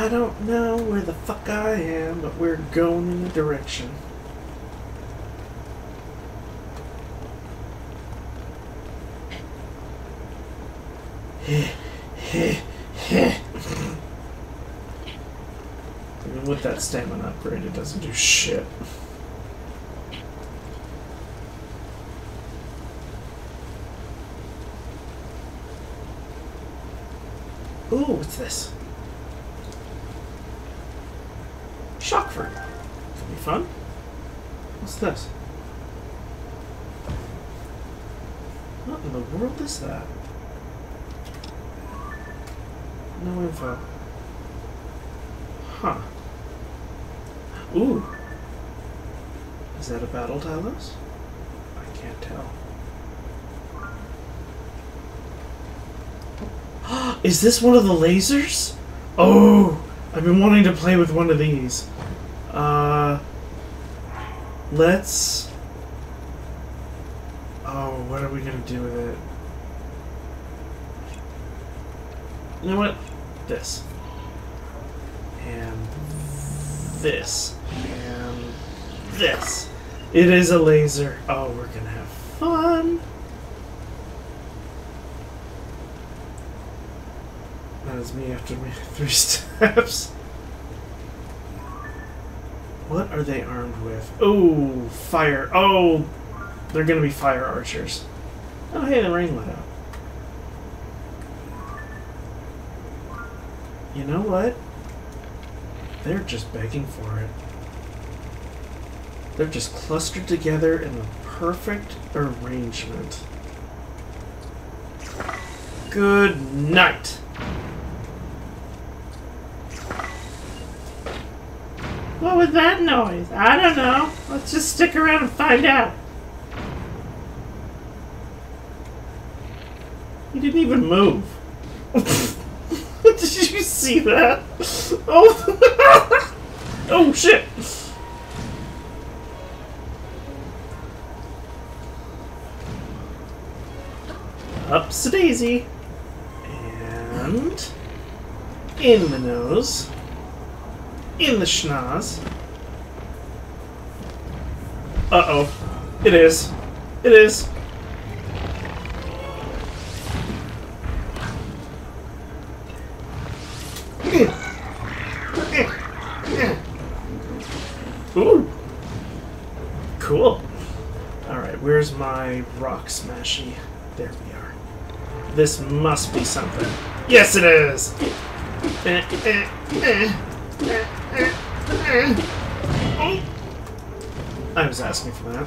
I don't know where the fuck I am, but we're going in a direction. Even with that stamina upgrade, it doesn't do shit. Ooh, what's this? Shockford. Could be fun. What's this? What in the world is that? No info. Huh. Ooh. Is that a battle Talos? I can't tell. [GASPS] is this one of the lasers? Oh! I've been wanting to play with one of these. Let's. Oh, what are we gonna do with it? You know what? This. And this. And this. It is a laser. Oh, we're gonna have fun. That is me after my [LAUGHS] three steps. Are they armed with? Oh, fire. Oh, they're going to be fire archers. Oh, hey, the rain let out. You know what? They're just begging for it. They're just clustered together in the perfect arrangement. Good night. What was that noise? I don't know. Let's just stick around and find out. He didn't even move. [LAUGHS] Did you see that? Oh, [LAUGHS] oh shit! Ups a daisy. And in the nose in the schnoz. Uh-oh. It is. It is. Ooh. Cool. Alright, where's my rock smashy? There we are. This must be something. Yes, it is! Eh, eh, eh. Was asking for that.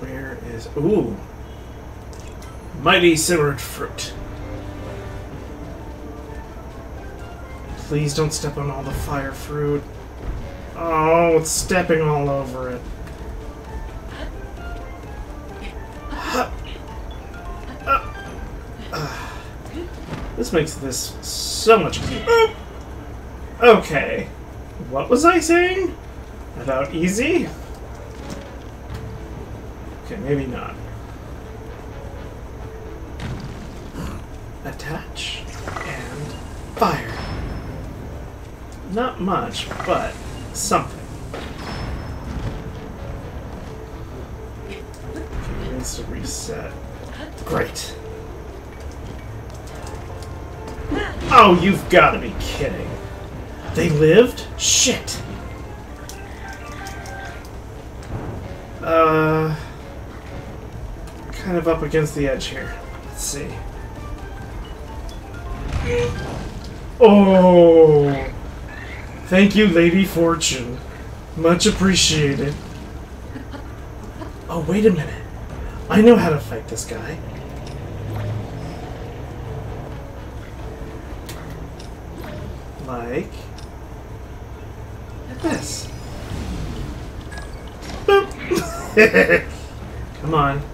Where is... Ooh. Mighty Simmered Fruit. Please don't step on all the fire fruit. Oh, it's stepping all over it. This makes this so much... Okay. What was I saying? About easy? Okay, maybe not. Attach and fire. Not much, but something. Okay, needs to reset. Great. Oh, you've got to be kidding. They lived? Shit. Kind of up against the edge here. Let's see. Oh, thank you, Lady Fortune. Much appreciated. Oh, wait a minute. I know how to fight this guy. Like this. [LAUGHS] Come on.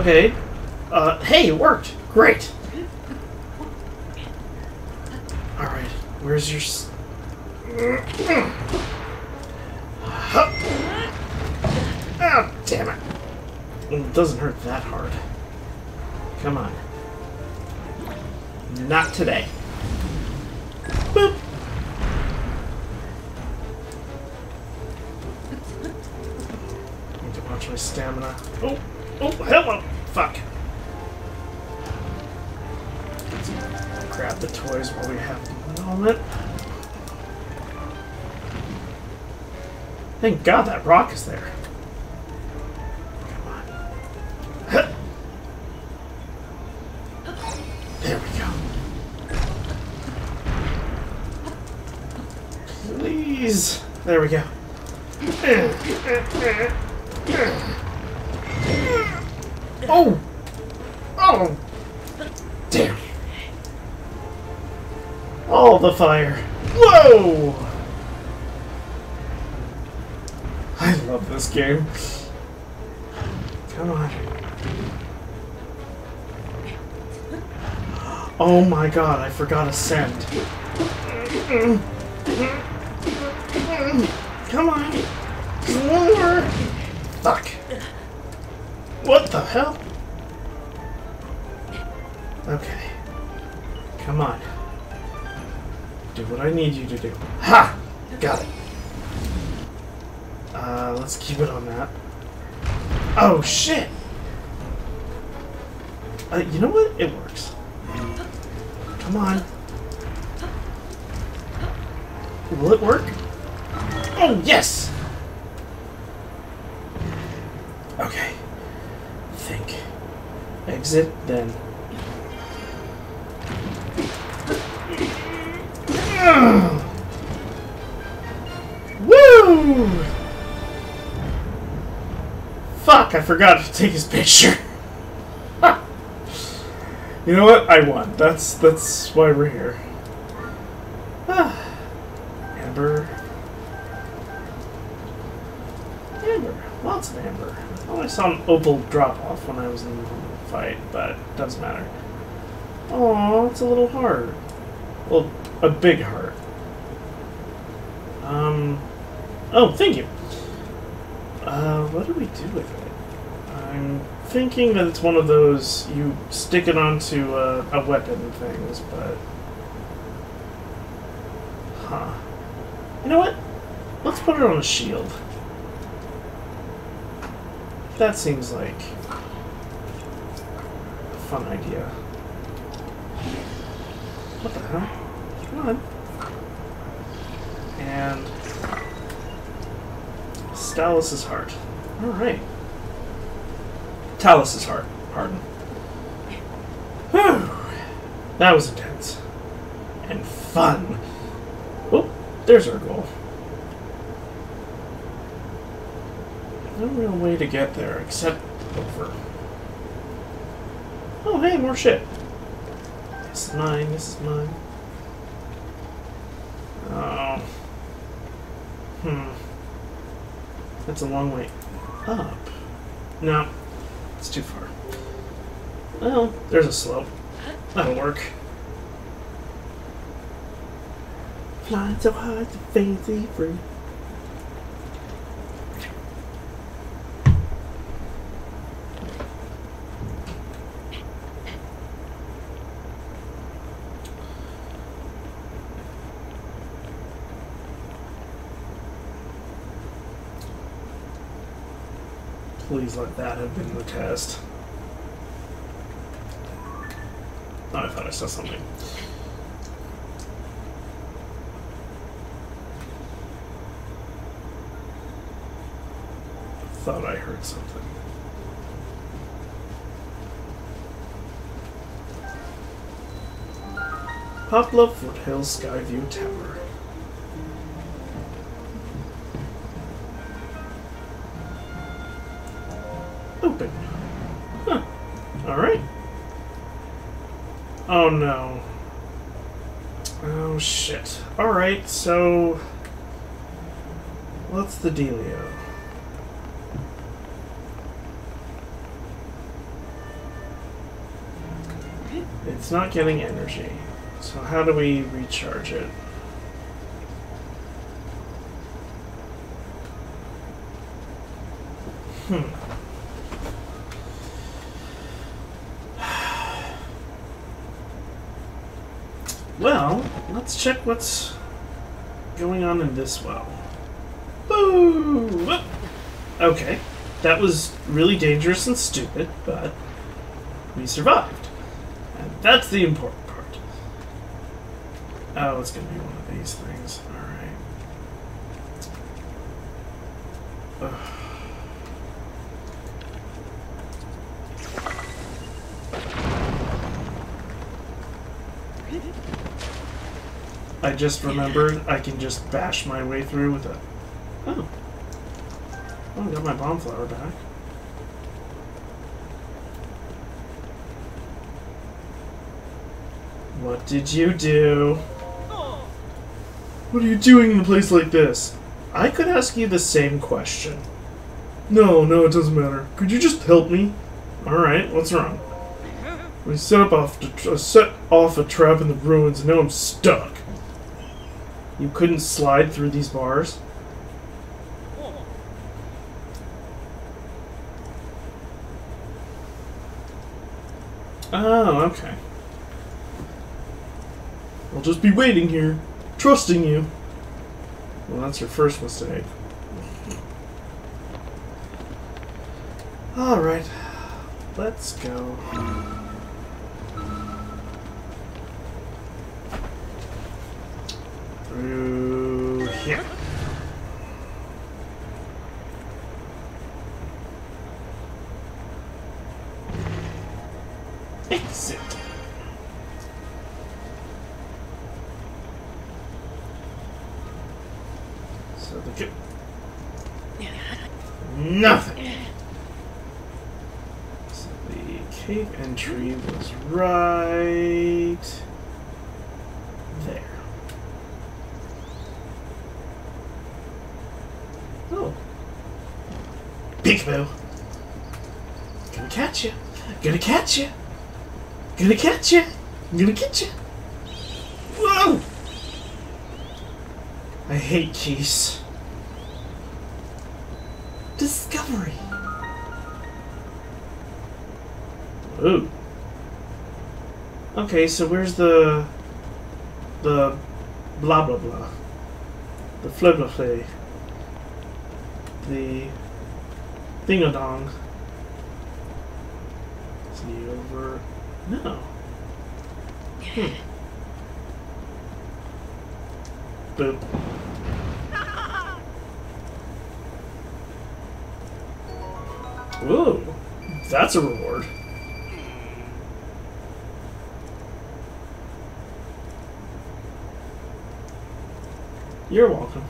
Okay. Uh, hey, it worked. Great. Thank God that rock is there. God, I forgot to send. Come on. More. Fuck. What the hell? Okay. Come on. Do what I need you to do. Fuck, I forgot to take his picture. [LAUGHS] you know what? I won. That's that's why we're here. [SIGHS] amber. Amber. Lots of amber. I saw an opal drop off when I was in the fight, but it doesn't matter. Oh, it's a little heart. Well, a big heart. Um. Oh, thank you. Uh, what do we do with it? I'm thinking that it's one of those you stick it onto a, a weapon things, but. Huh. You know what? Let's put it on a shield. That seems like a fun idea. What the hell? Come on. And Stalus's heart. Alright. Talus's heart. Pardon. Whew. That was intense. And fun. Oh, there's our goal. No real way to get there except over. Oh, hey, more shit. This is mine, this is mine. Oh. Hmm. That's a long way up. No, it's too far. Well, there's a slope. That'll work. Flying so high to fancy free. Please let that have been the test. Oh, I thought I saw something. Thought I heard something. Popla Foothill Skyview Tower. Oh no. Oh shit. Alright, so. What's the dealio? It's not getting energy. So how do we recharge it? Hmm. Well, let's check what's going on in this well. Boo! Okay, that was really dangerous and stupid, but we survived. And that's the important part. Oh, it's gonna be one of these things. Alright. Ugh. I just remembered I can just bash my way through with a. Oh. Oh, I got my bomb flower back. What did you do? What are you doing in a place like this? I could ask you the same question. No, no, it doesn't matter. Could you just help me? Alright, what's wrong? We set up off to, set off a trap in the ruins and now I'm stuck. You couldn't slide through these bars? Oh, okay. I'll just be waiting here, trusting you. Well, that's your first mistake. Alright, let's go. Through here. Exit. So the Nothing. So the cave entry was right there. Oh. Peekaboo. Gonna catch you. Gonna catch you. Gonna catch you. Gonna get you. Whoa! I hate keys. Discovery. Ooh. Okay, so where's the the blah blah blah? The fla blah. The thingadong. Is he over? No. Hmm. Boop. Ooh, that's a reward. You're welcome.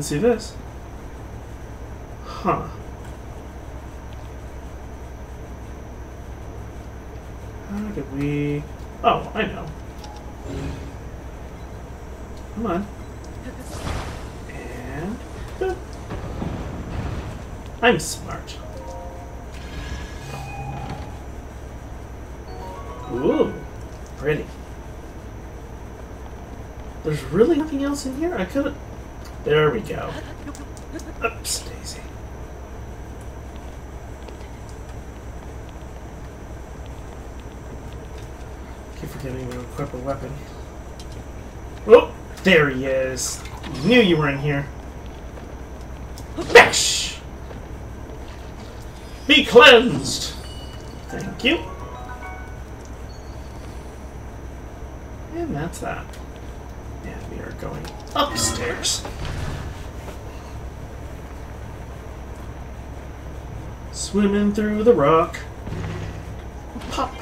Didn't see this. Huh. How did we... Oh, I know. Come on. And... I'm smart. Ooh, pretty. There's really nothing else in here? I could've... There we go. Oops, Daisy. Keep forgetting to equip a weapon. Oh, there he is. Knew you were in here. Bash! Be cleansed! Thank you. And that's that. And we are going upstairs. Swimming through the rock. Pop.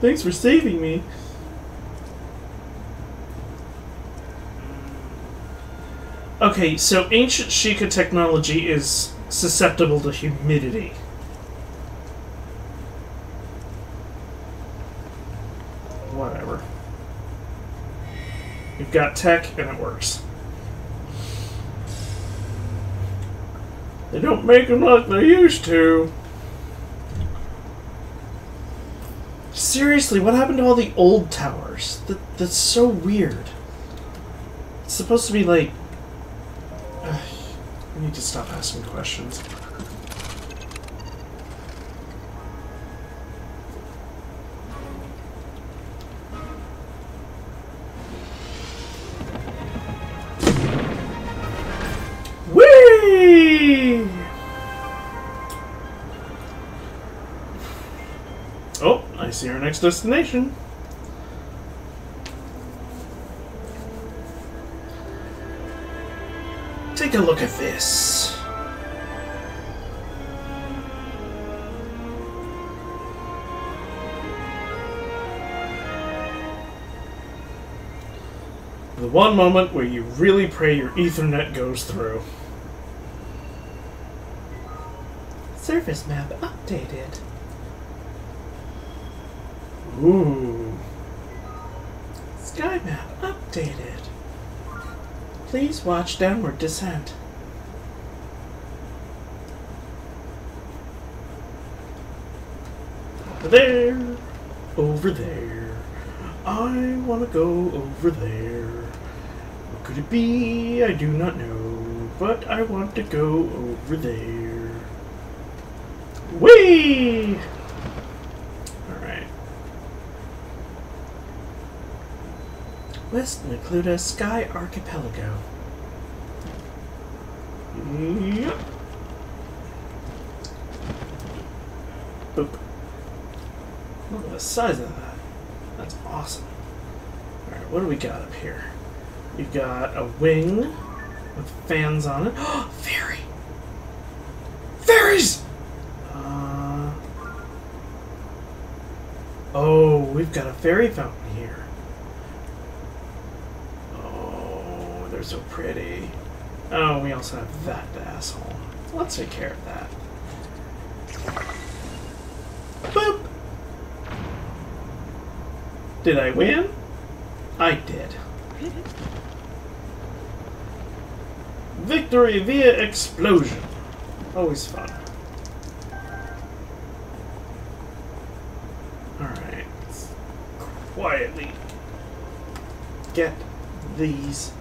Thanks for saving me. Okay, so ancient Sheikah technology is susceptible to humidity. You've got tech and it works. They don't make them like they used to. Seriously, what happened to all the old towers? That, that's so weird. It's supposed to be like. [SIGHS] I need to stop asking questions. Next destination. Take a look at this. The one moment where you really pray your Ethernet goes through. Surface map updated. Ooh. Sky map updated. Please watch downward descent. Over there. Over there. I want to go over there. What could it be? I do not know. But I want to go over there. Whee! Alright. West Necluda Sky Archipelago. Yep. Boop. Look at the size of that. That's awesome. Alright, what do we got up here? You've got a wing with fans on it. [GASPS] Fairy! Fairies! Uh, oh, we've got a fairy fountain here. Oh, they're so pretty. Oh, we also have that asshole. Let's take care of that. Boop! Did I win? I did. Victory via explosion. Always fun. Alright. Quietly get these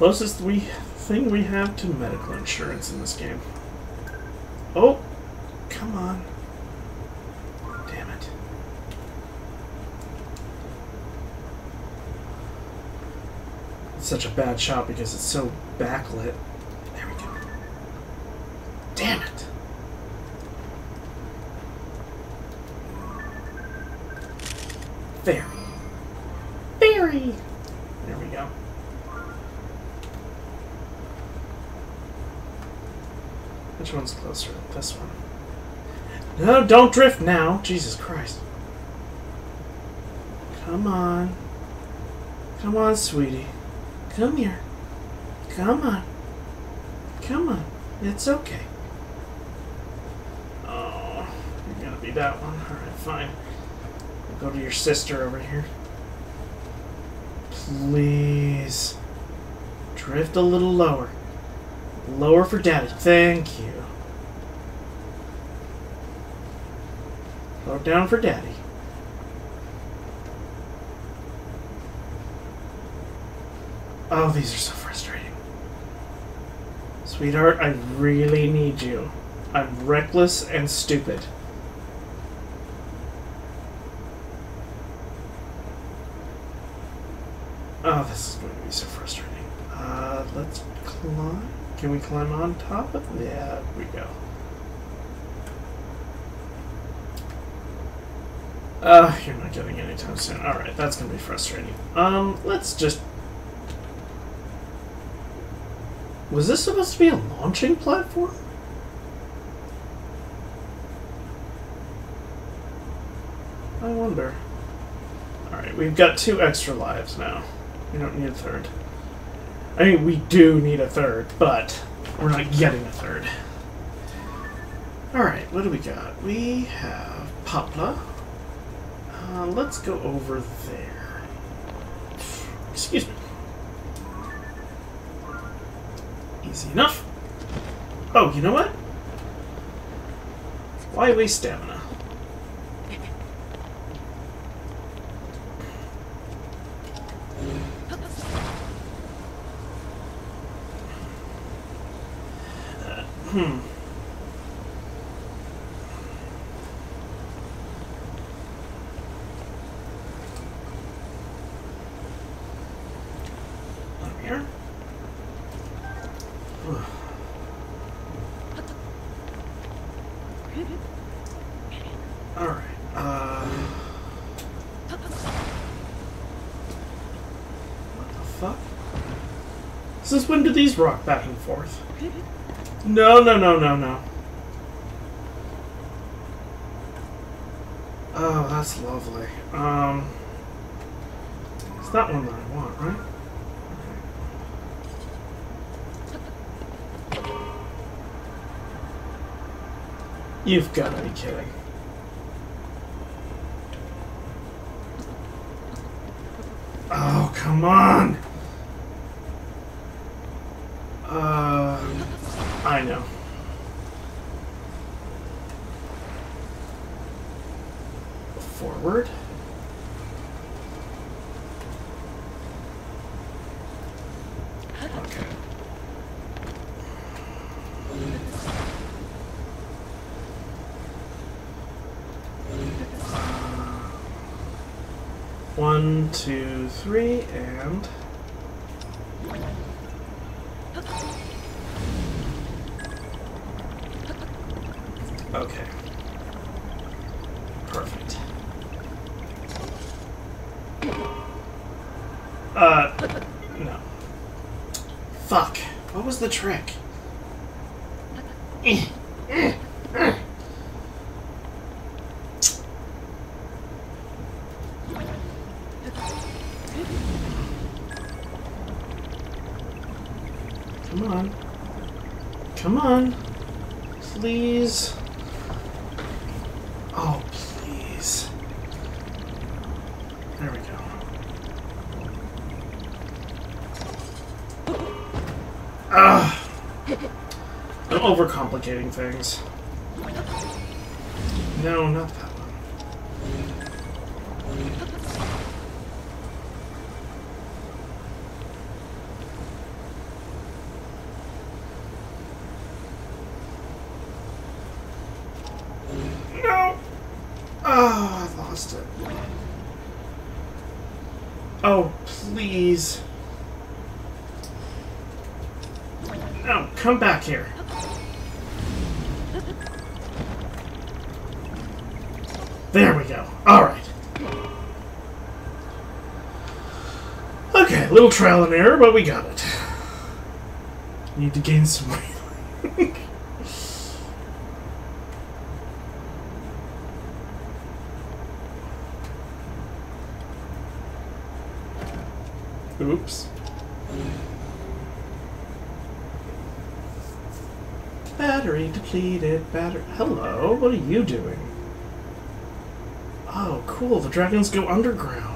closest we thing we have to medical insurance in this game. Oh, come on. Damn it. Such a bad shot because it's so backlit. There we go. Damn it. Fairy. Fairy! There we go. Which one's closer? This one. No, don't drift now. Jesus Christ. Come on. Come on, sweetie. Come here. Come on. Come on. It's okay. Oh, you're gonna be that one. Alright, fine. Go to your sister over here. Please. Drift a little lower. Lower for daddy. Thank you. Lower down for daddy. Oh, these are so frustrating. Sweetheart, I really need you. I'm reckless and stupid. Oh, this is going to be so frustrating. Uh, let's climb. Can we climb on top of it? Yeah, we go. Uh, you're not getting any time soon. Alright, that's gonna be frustrating. Um, let's just... Was this supposed to be a launching platform? I wonder. Alright, we've got two extra lives now. We don't need a third. I mean, we do need a third, but we're not getting a third. Alright, what do we got? We have Popla. Uh, let's go over there. Excuse me. Easy enough. Oh, you know what? Why waste stamina? Uh, hmm. Over here. Alright. Uh, what the fuck? Since when do these rock back and forth? No, no, no, no, no. Oh, that's lovely. Um, it's that one that I want, right? You've got to be kidding. Oh, come on! Uh, I know. Forward? Okay. One, two, three, and... Okay. Perfect. Uh, no. Fuck. What was the trick? Eh, eh, eh. Come on. Come on. Please. Oh, please. There we go. Ah. I'm overcomplicating things. No, not that little trial and error, but we got it. Need to gain some weight. [LAUGHS] Oops. Battery depleted. Battery. Hello. What are you doing? Oh, cool. The dragons go underground.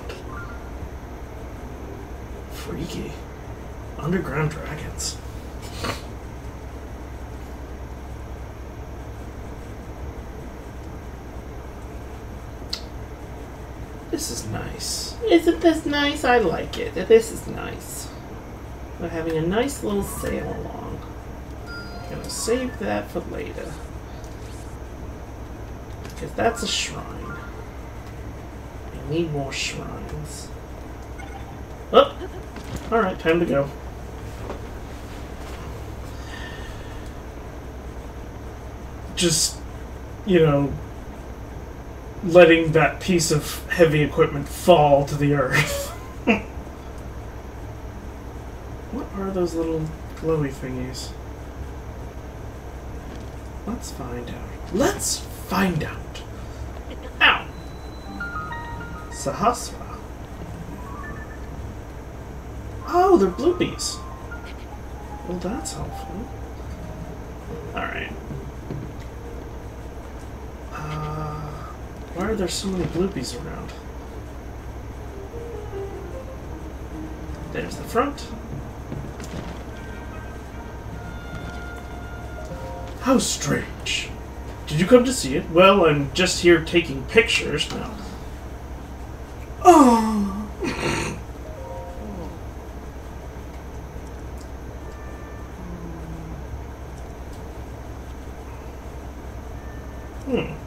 Underground dragons. This is nice. Isn't this nice? I like it. This is nice. We're having a nice little sail along. Gonna save that for later. Because that's a shrine. I need more shrines. Oh! Alright, time to go. Just, you know, letting that piece of heavy equipment fall to the earth. [LAUGHS] what are those little glowy thingies? Let's find out. Let's find out. Ow! Sahasra. Oh, they're Blupees. Well, that's helpful. Alright. Why are there so many Blupees around? There's the front. How strange. Did you come to see it? Well, I'm just here taking pictures now. Oh. hmm.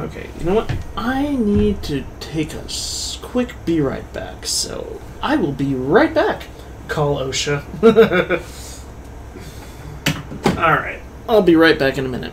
Okay, you know what? I need to take a quick be right back, so I will be right back. Call OSHA. [LAUGHS] Alright, I'll be right back in a minute.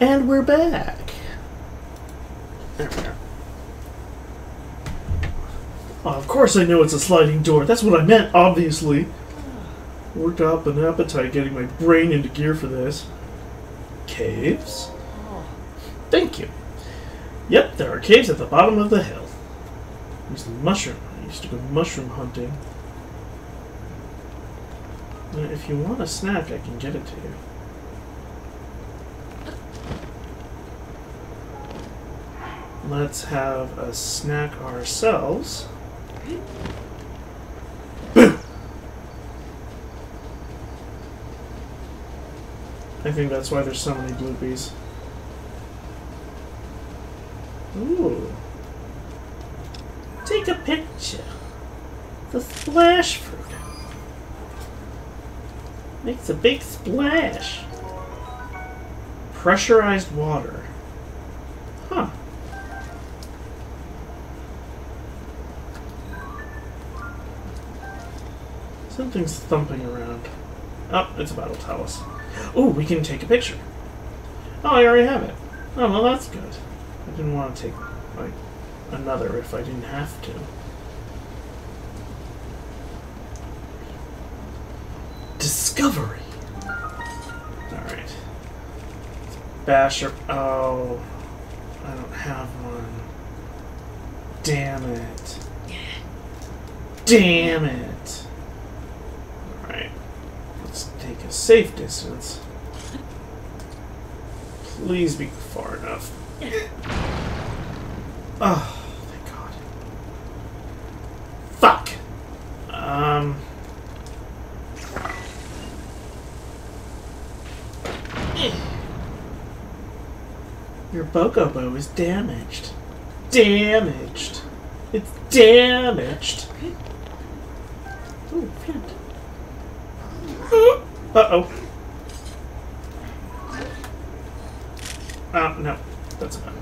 And we're back. There we are. Oh, of course I know it's a sliding door. That's what I meant, obviously. Worked up an appetite getting my brain into gear for this. Caves? Thank you. Yep, there are caves at the bottom of the hill. Used to mushroom. I used to go mushroom hunting. Uh, If you want a snack, I can get it to you. Let's have a snack ourselves. I think that's why there's so many Blupees. Ooh. Take a picture. The splash fruit. Makes a big splash. Pressurized water. Something's thumping around. Oh, it's a battle talus. Oh, we can take a picture. Oh, I already have it. Oh, well, that's good. I didn't want to take, like, another if I didn't have to. Discovery! Alright. Basher. Oh. I don't have one. Damn it. Damn it. Alright. Let's take a safe distance. Please be far enough. Oh, thank God. Fuck! Um... Your Boko Bow is damaged. Damaged. It's damaged. Ooh, flint. Uh-oh. Oh, no. That's bad.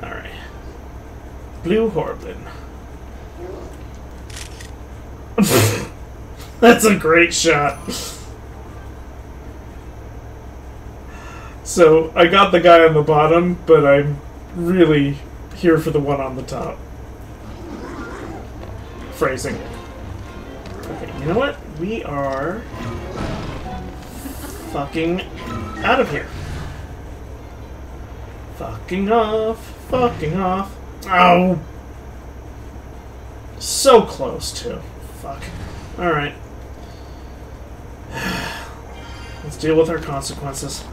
Alright. Blue Horriblin. [LAUGHS] That's a great shot. So, I got the guy on the bottom, but I'm really here for the one on the top. Phrasing. Okay, you know what? We are fucking out of here. Fucking off, fucking off. Ow! So close, too. Fuck. Alright. [SIGHS] Let's deal with our consequences.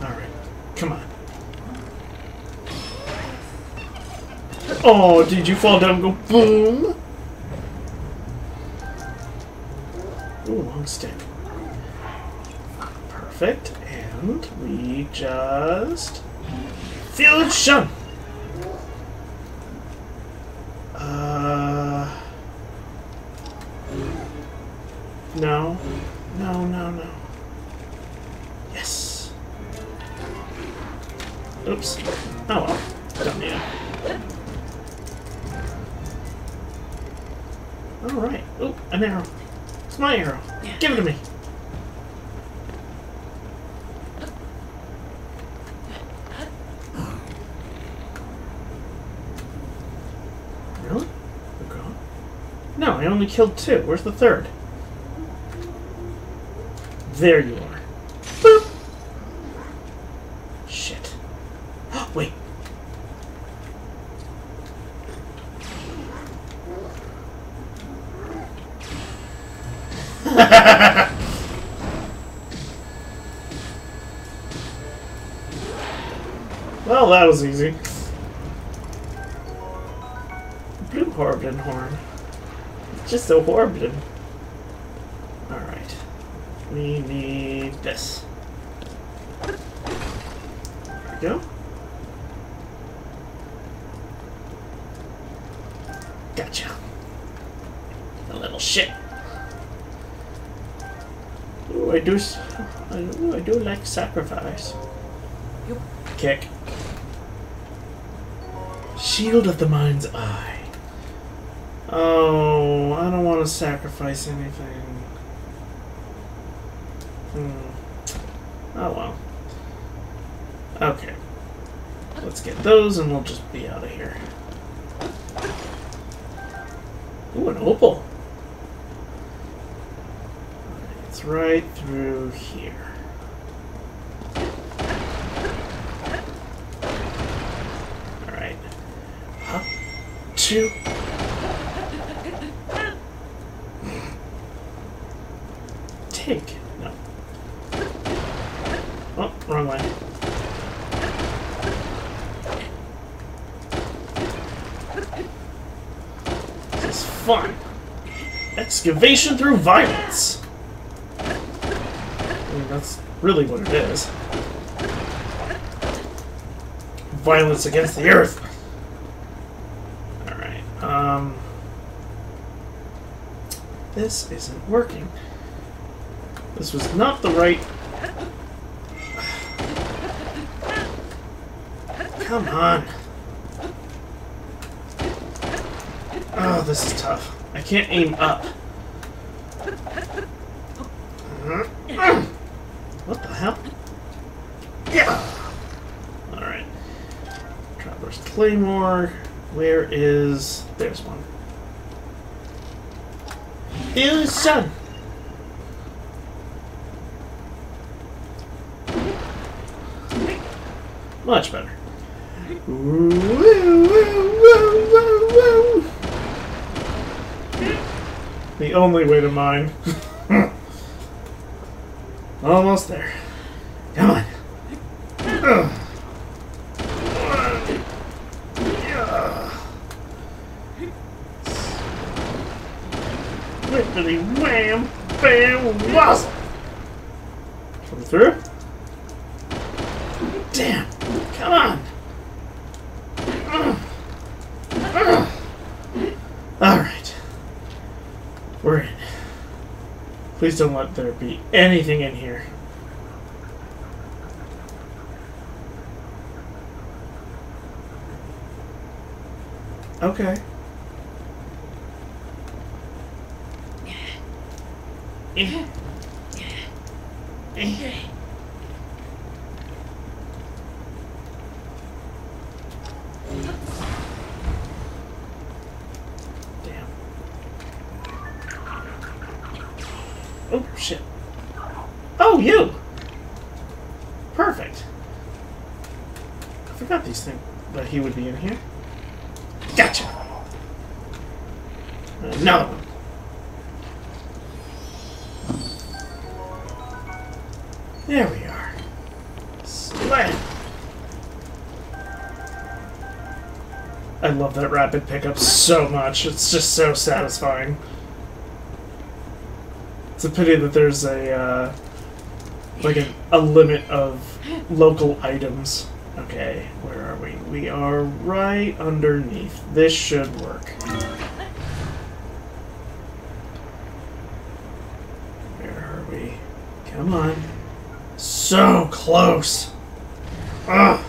Alright. Come on. Oh, did you fall down and go boom? Ooh, long stick. Perfect. And we just... Fusion! Give it to me. Really? No, I only killed two. Where's the third? There you are. Boop. Shit. Wait. well, that was easy. Blue Horriblin horn. It's just a Horriblin. Alright. We need this. There we go. Gotcha. A little shit. Ooh, I do. I, ooh, I do like sacrifice. Kick. Shield of the mind's eye. Oh, I don't want to sacrifice anything. Hmm. Oh well. Okay. Let's get those and we'll just be out of here. Ooh, an opal. It's right through here. Alright. Up, two. Take. No. Oh, wrong way. This is fun. Excavation through violence. I mean, that's really what it is. Violence against the earth. Alright, um... This isn't working. This was not the right... Come on. Oh, this is tough. I can't aim up. Uh-huh. What the hell? Yeah. Alright. Traveler's Claymore. Where is... There's one. Ew, son! Much better. The only way to mine. [LAUGHS] Almost there. Come on. Ugh. Whippity wham, bam, wazzle. Come through. Damn. Come on. Ugh. Ugh. All right. We're in. Please don't let there be anything in here. Okay. Eh. Rapid pickup so much. It's just so satisfying. It's a pity that there's a uh, like a, a limit of local items. Okay, where are we? We are right underneath. This should work. Where are we? Come on. So close. Ugh.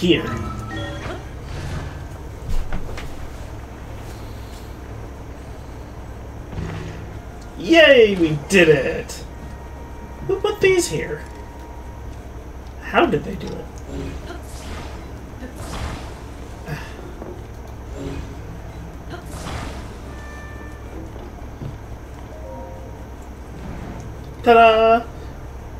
Here. Yay, we did it! Who put these here? How did they do it? Ta-da!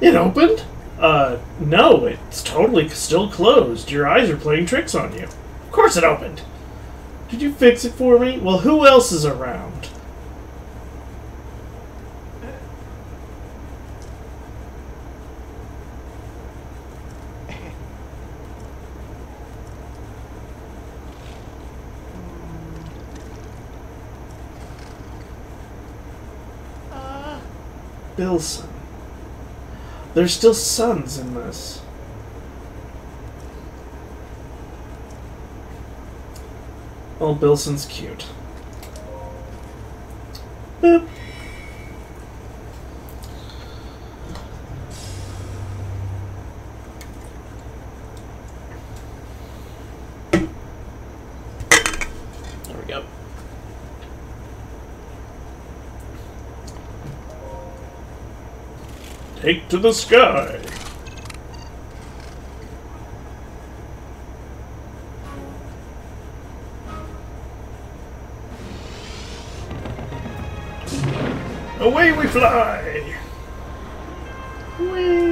It opened? Uh, no, it's totally still closed. Your eyes are playing tricks on you. Of course it opened. Did you fix it for me? Well, who else is around? Uh. Bilson. There's still suns in this. Oh, Bilson's cute. Boop. There we go. Take to the sky. Fly! Whee!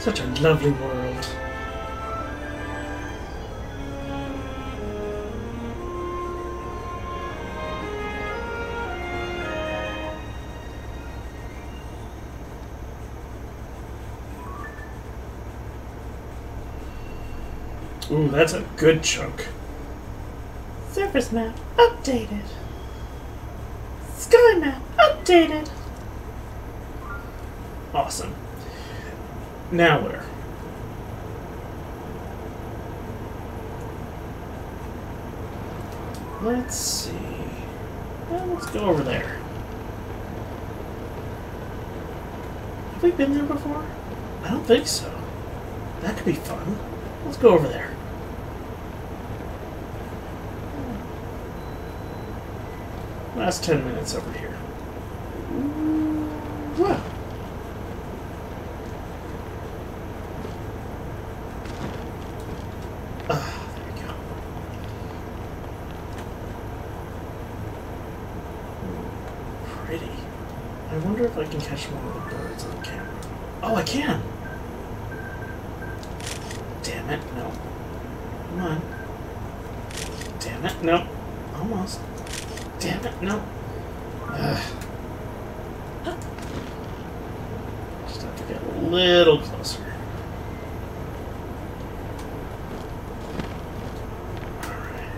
Such a lovely world. Ooh, that's a good chunk. Surface map updated. Sky map updated. Awesome. Now where? Let's see. Well, let's go over there. Have we been there before? I don't think so. That could be fun. Let's go over there. Last ten minutes over here. Wow. Ah, there we go. Pretty. I wonder if I can catch one of the birds on camera. Oh, I can! Damn it, no. Come on. Damn it, no. Almost. Damn it, no. Ugh. Just have to get a little closer. Alright.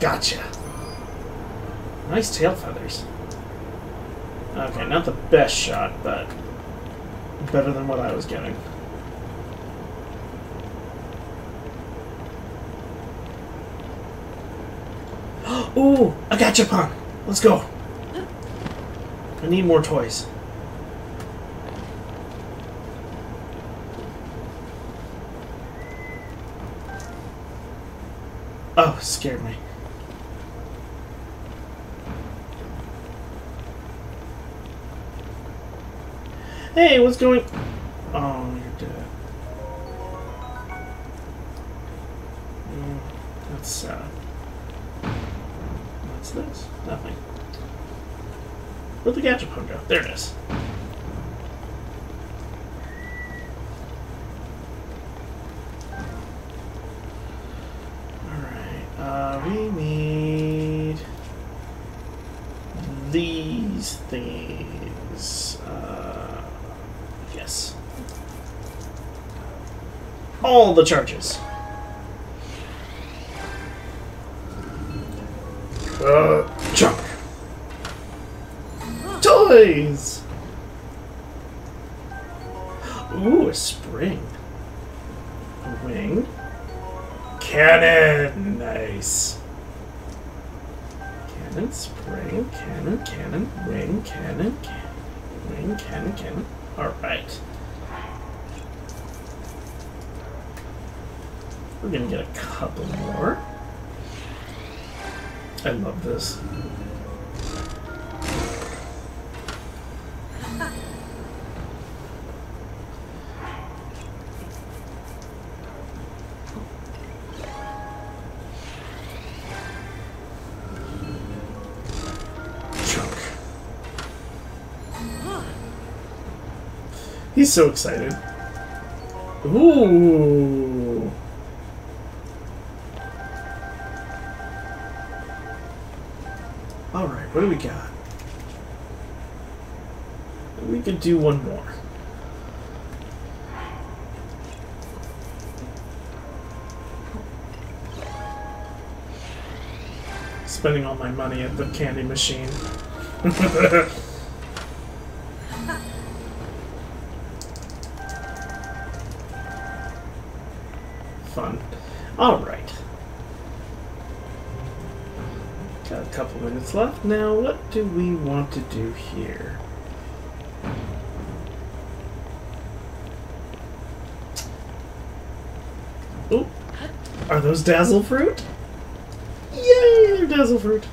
Gotcha. Nice tail feathers. Okay, not the best shot, but better than what I was getting. [GASPS] Ooh, a gachapon! Let's go. I need more toys. Oh, scared me. Hey, what's going... Oh, you're dead. Mm, that's sad. What's this? Nothing. Where'd the Gachapon go? There it is. Alright, uh, we need these things. Uh, yes. All the charges. Uh, junk. Toys! Ooh, a spring. A wing. Cannon! Nice. Cannon, spring, cannon, cannon, wing, cannon, cannon, wing, cannon, cannon. Alright. We're gonna get a couple more. I love this. He's so excited. Ooh. Do one more. Spending all my money at the candy machine. [LAUGHS] Fun. Alright. Got a couple minutes left. Now, what do we want to do here? Ooh. Are those dazzle fruit? Yay, they're dazzle fruit.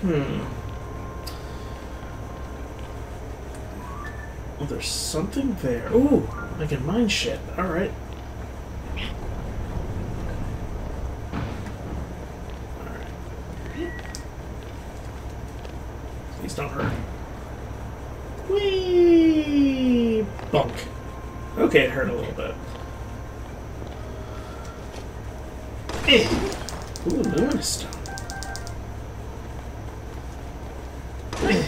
Hmm. Well, there's something there. Ooh, I can mine shit. Alright. Please don't hurt. Whee! Bunk. Okay, it hurt a little bit. Eh. Ooh, luminous stone. Eh.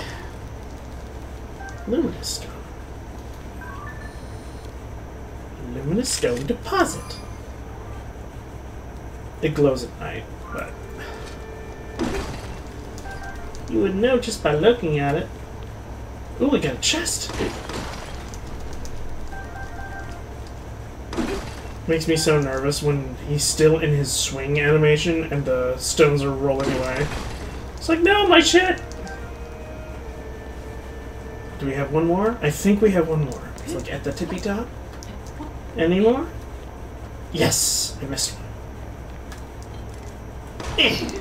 Luminous stone. Luminous stone deposit. It glows at night, but you would know just by looking at it. Ooh, we got a chest. Makes me so nervous when he's still in his swing animation and the stones are rolling away. It's like, no, my shit! Do we have one more? I think we have one more. It's like at the tippy top. Any more? Yes! I missed one. Eh.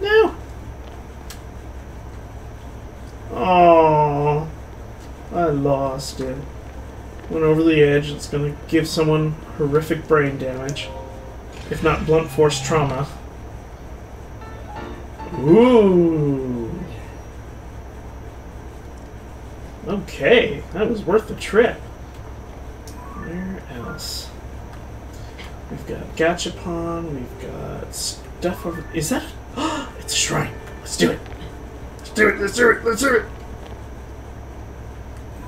No! Oh, I lost it. Went over the edge. It's gonna give someone horrific brain damage. if not blunt force trauma. Ooh. Okay, that was worth the trip. Where else? We've got Gachapon, we've got stuff over. Is that. [GASPS] it's a shrine. Let's do it. Let's do it, let's do it, let's do it!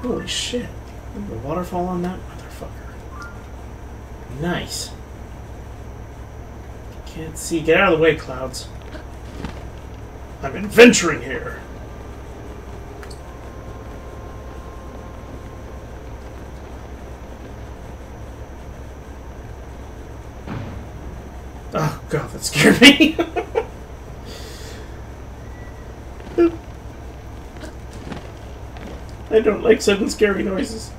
Holy shit. The waterfall on that motherfucker. Nice. Can't see. Get out of the way, clouds. I'm adventuring here. Oh god, that scared me. [LAUGHS] I don't like sudden scary noises.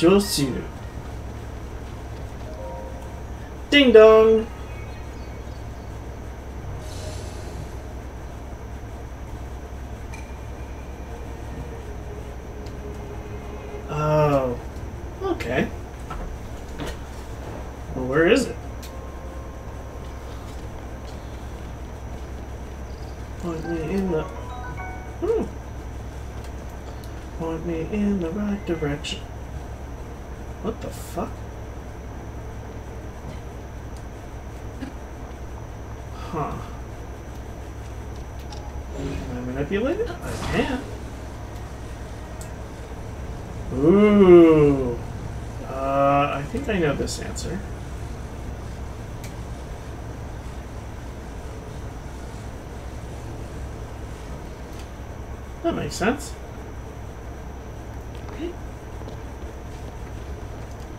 Just you. Ding dong. That makes sense.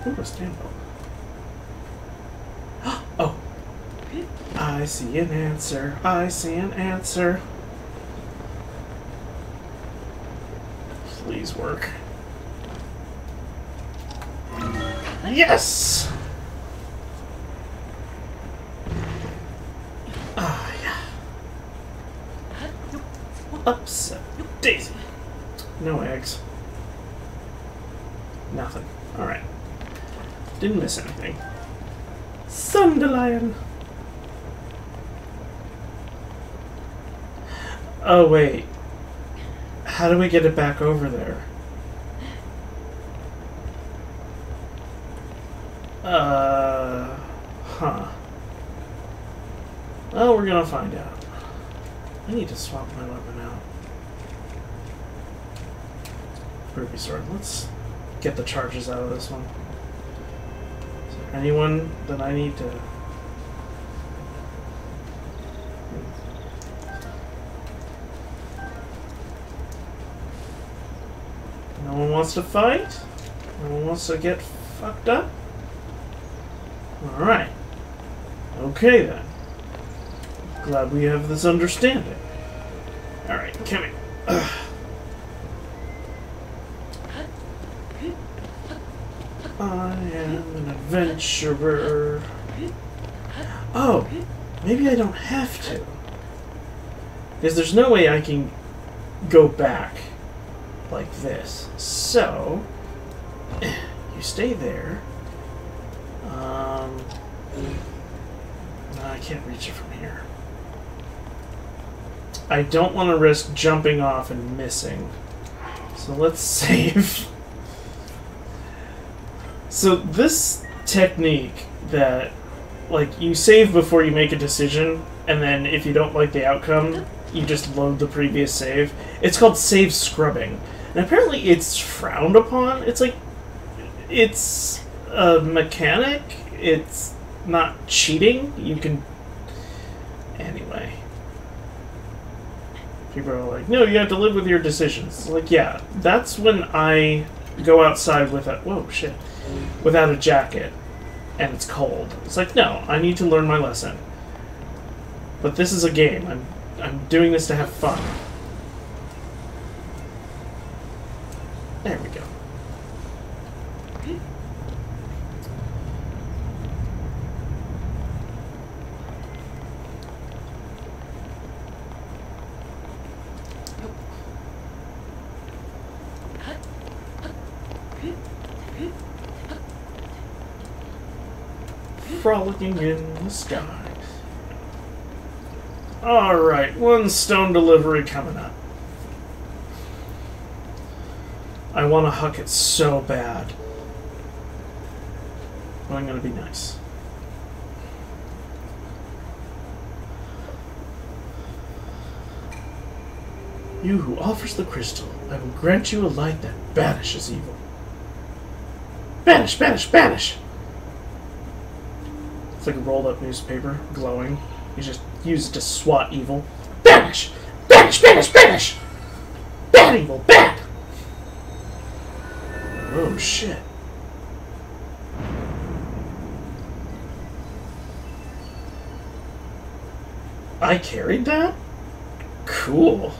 Ooh, a stamp. [GASPS] Oh. I see an answer. I see an answer. Please work. Yes! Ah, yeah. Upset. No eggs. Nothing. Alright. Didn't miss anything. Sunderlion! Oh, wait. How do we get it back over there? Uh, huh. Well, we're gonna find out. I need to swap my weapon out. Ruby sword. Let's get the charges out of this one. Is there anyone that I need to? No one wants to fight. No one wants to get fucked up. Alright. Okay then. Glad we have this understanding. Alright, come here. Ugh. I am adventurer. Oh, maybe I don't have to. Because there's no way I can go back like this. So, [CLEARS THROAT] you stay there. Um, I can't reach it from here. I don't want to risk jumping off and missing. So let's [LAUGHS] save. So this technique that like you save before you make a decision and then if you don't like the outcome, you just load the previous save. It's called save scumming. And apparently it's frowned upon. It's like it's a mechanic. It's not cheating. You can anyway. People are like, no, you have to live with your decisions. Like, yeah, that's when I go outside with a whoa shit, without a jacket, and it's cold. It's like, no, I need to learn my lesson. But this is a game. I'm I'm doing this to have fun. There we go. frolicking Alright, one stone delivery coming up. I want to huck it so bad. But I'm going to be nice. You who offers the crystal, I will grant you a light that banishes evil. Banish, banish, banish! It's like a rolled up newspaper, glowing. You just use it to swat evil. Banish! Banish, banish, banish! Bad evil, bad! Oh shit. I carried that? Cool.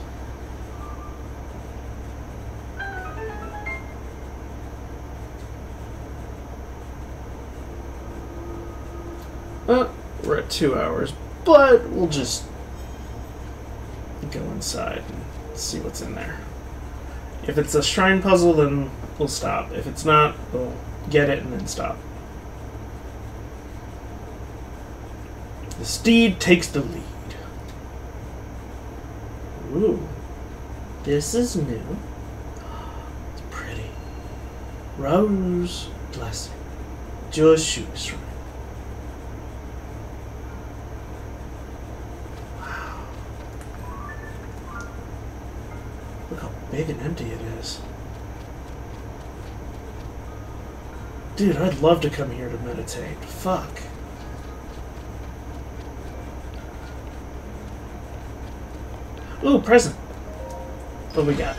Two hours, but we'll just go inside and see what's in there. If it's a shrine puzzle, then we'll stop. If it's not, we'll get it and then stop. The steed takes the lead. Ooh, this is new. It's pretty. Rauru's blessing. Joshua shrine. Wow. Big and empty it is. Dude, I'd love to come here to meditate. Fuck. Ooh, present. What we got?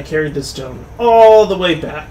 I carried the stone all the way back.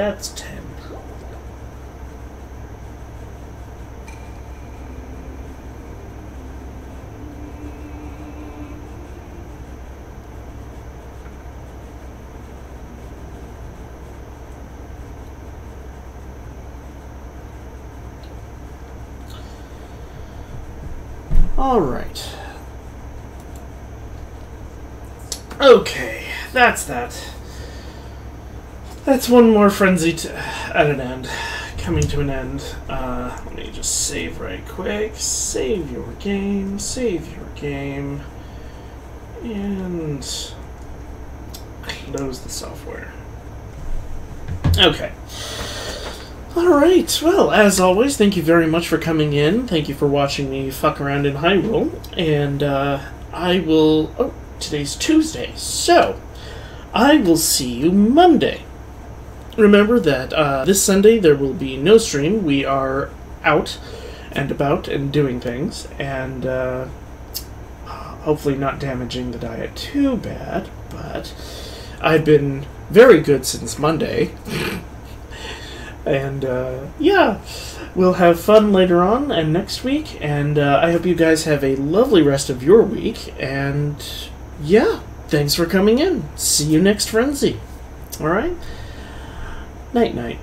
That's ten. All right. Okay, that's that. That's one more frenzy at an end. Coming to an end. Uh, let me just save right quick. Save your game. Save your game. And close the software. Okay. Alright, well, as always, thank you very much for coming in. Thank you for watching me fuck around in Hyrule. And uh, I will. Oh, today's Tuesday. So, I will see you Monday. Remember that uh, this Sunday there will be no stream. We are out and about and doing things, and uh, hopefully not damaging the diet too bad. But I've been very good since Monday. [LAUGHS] and uh, yeah, we'll have fun later on and next week. And uh, I hope you guys have a lovely rest of your week. And yeah, thanks for coming in. See you next Frenzy. All right? Night night.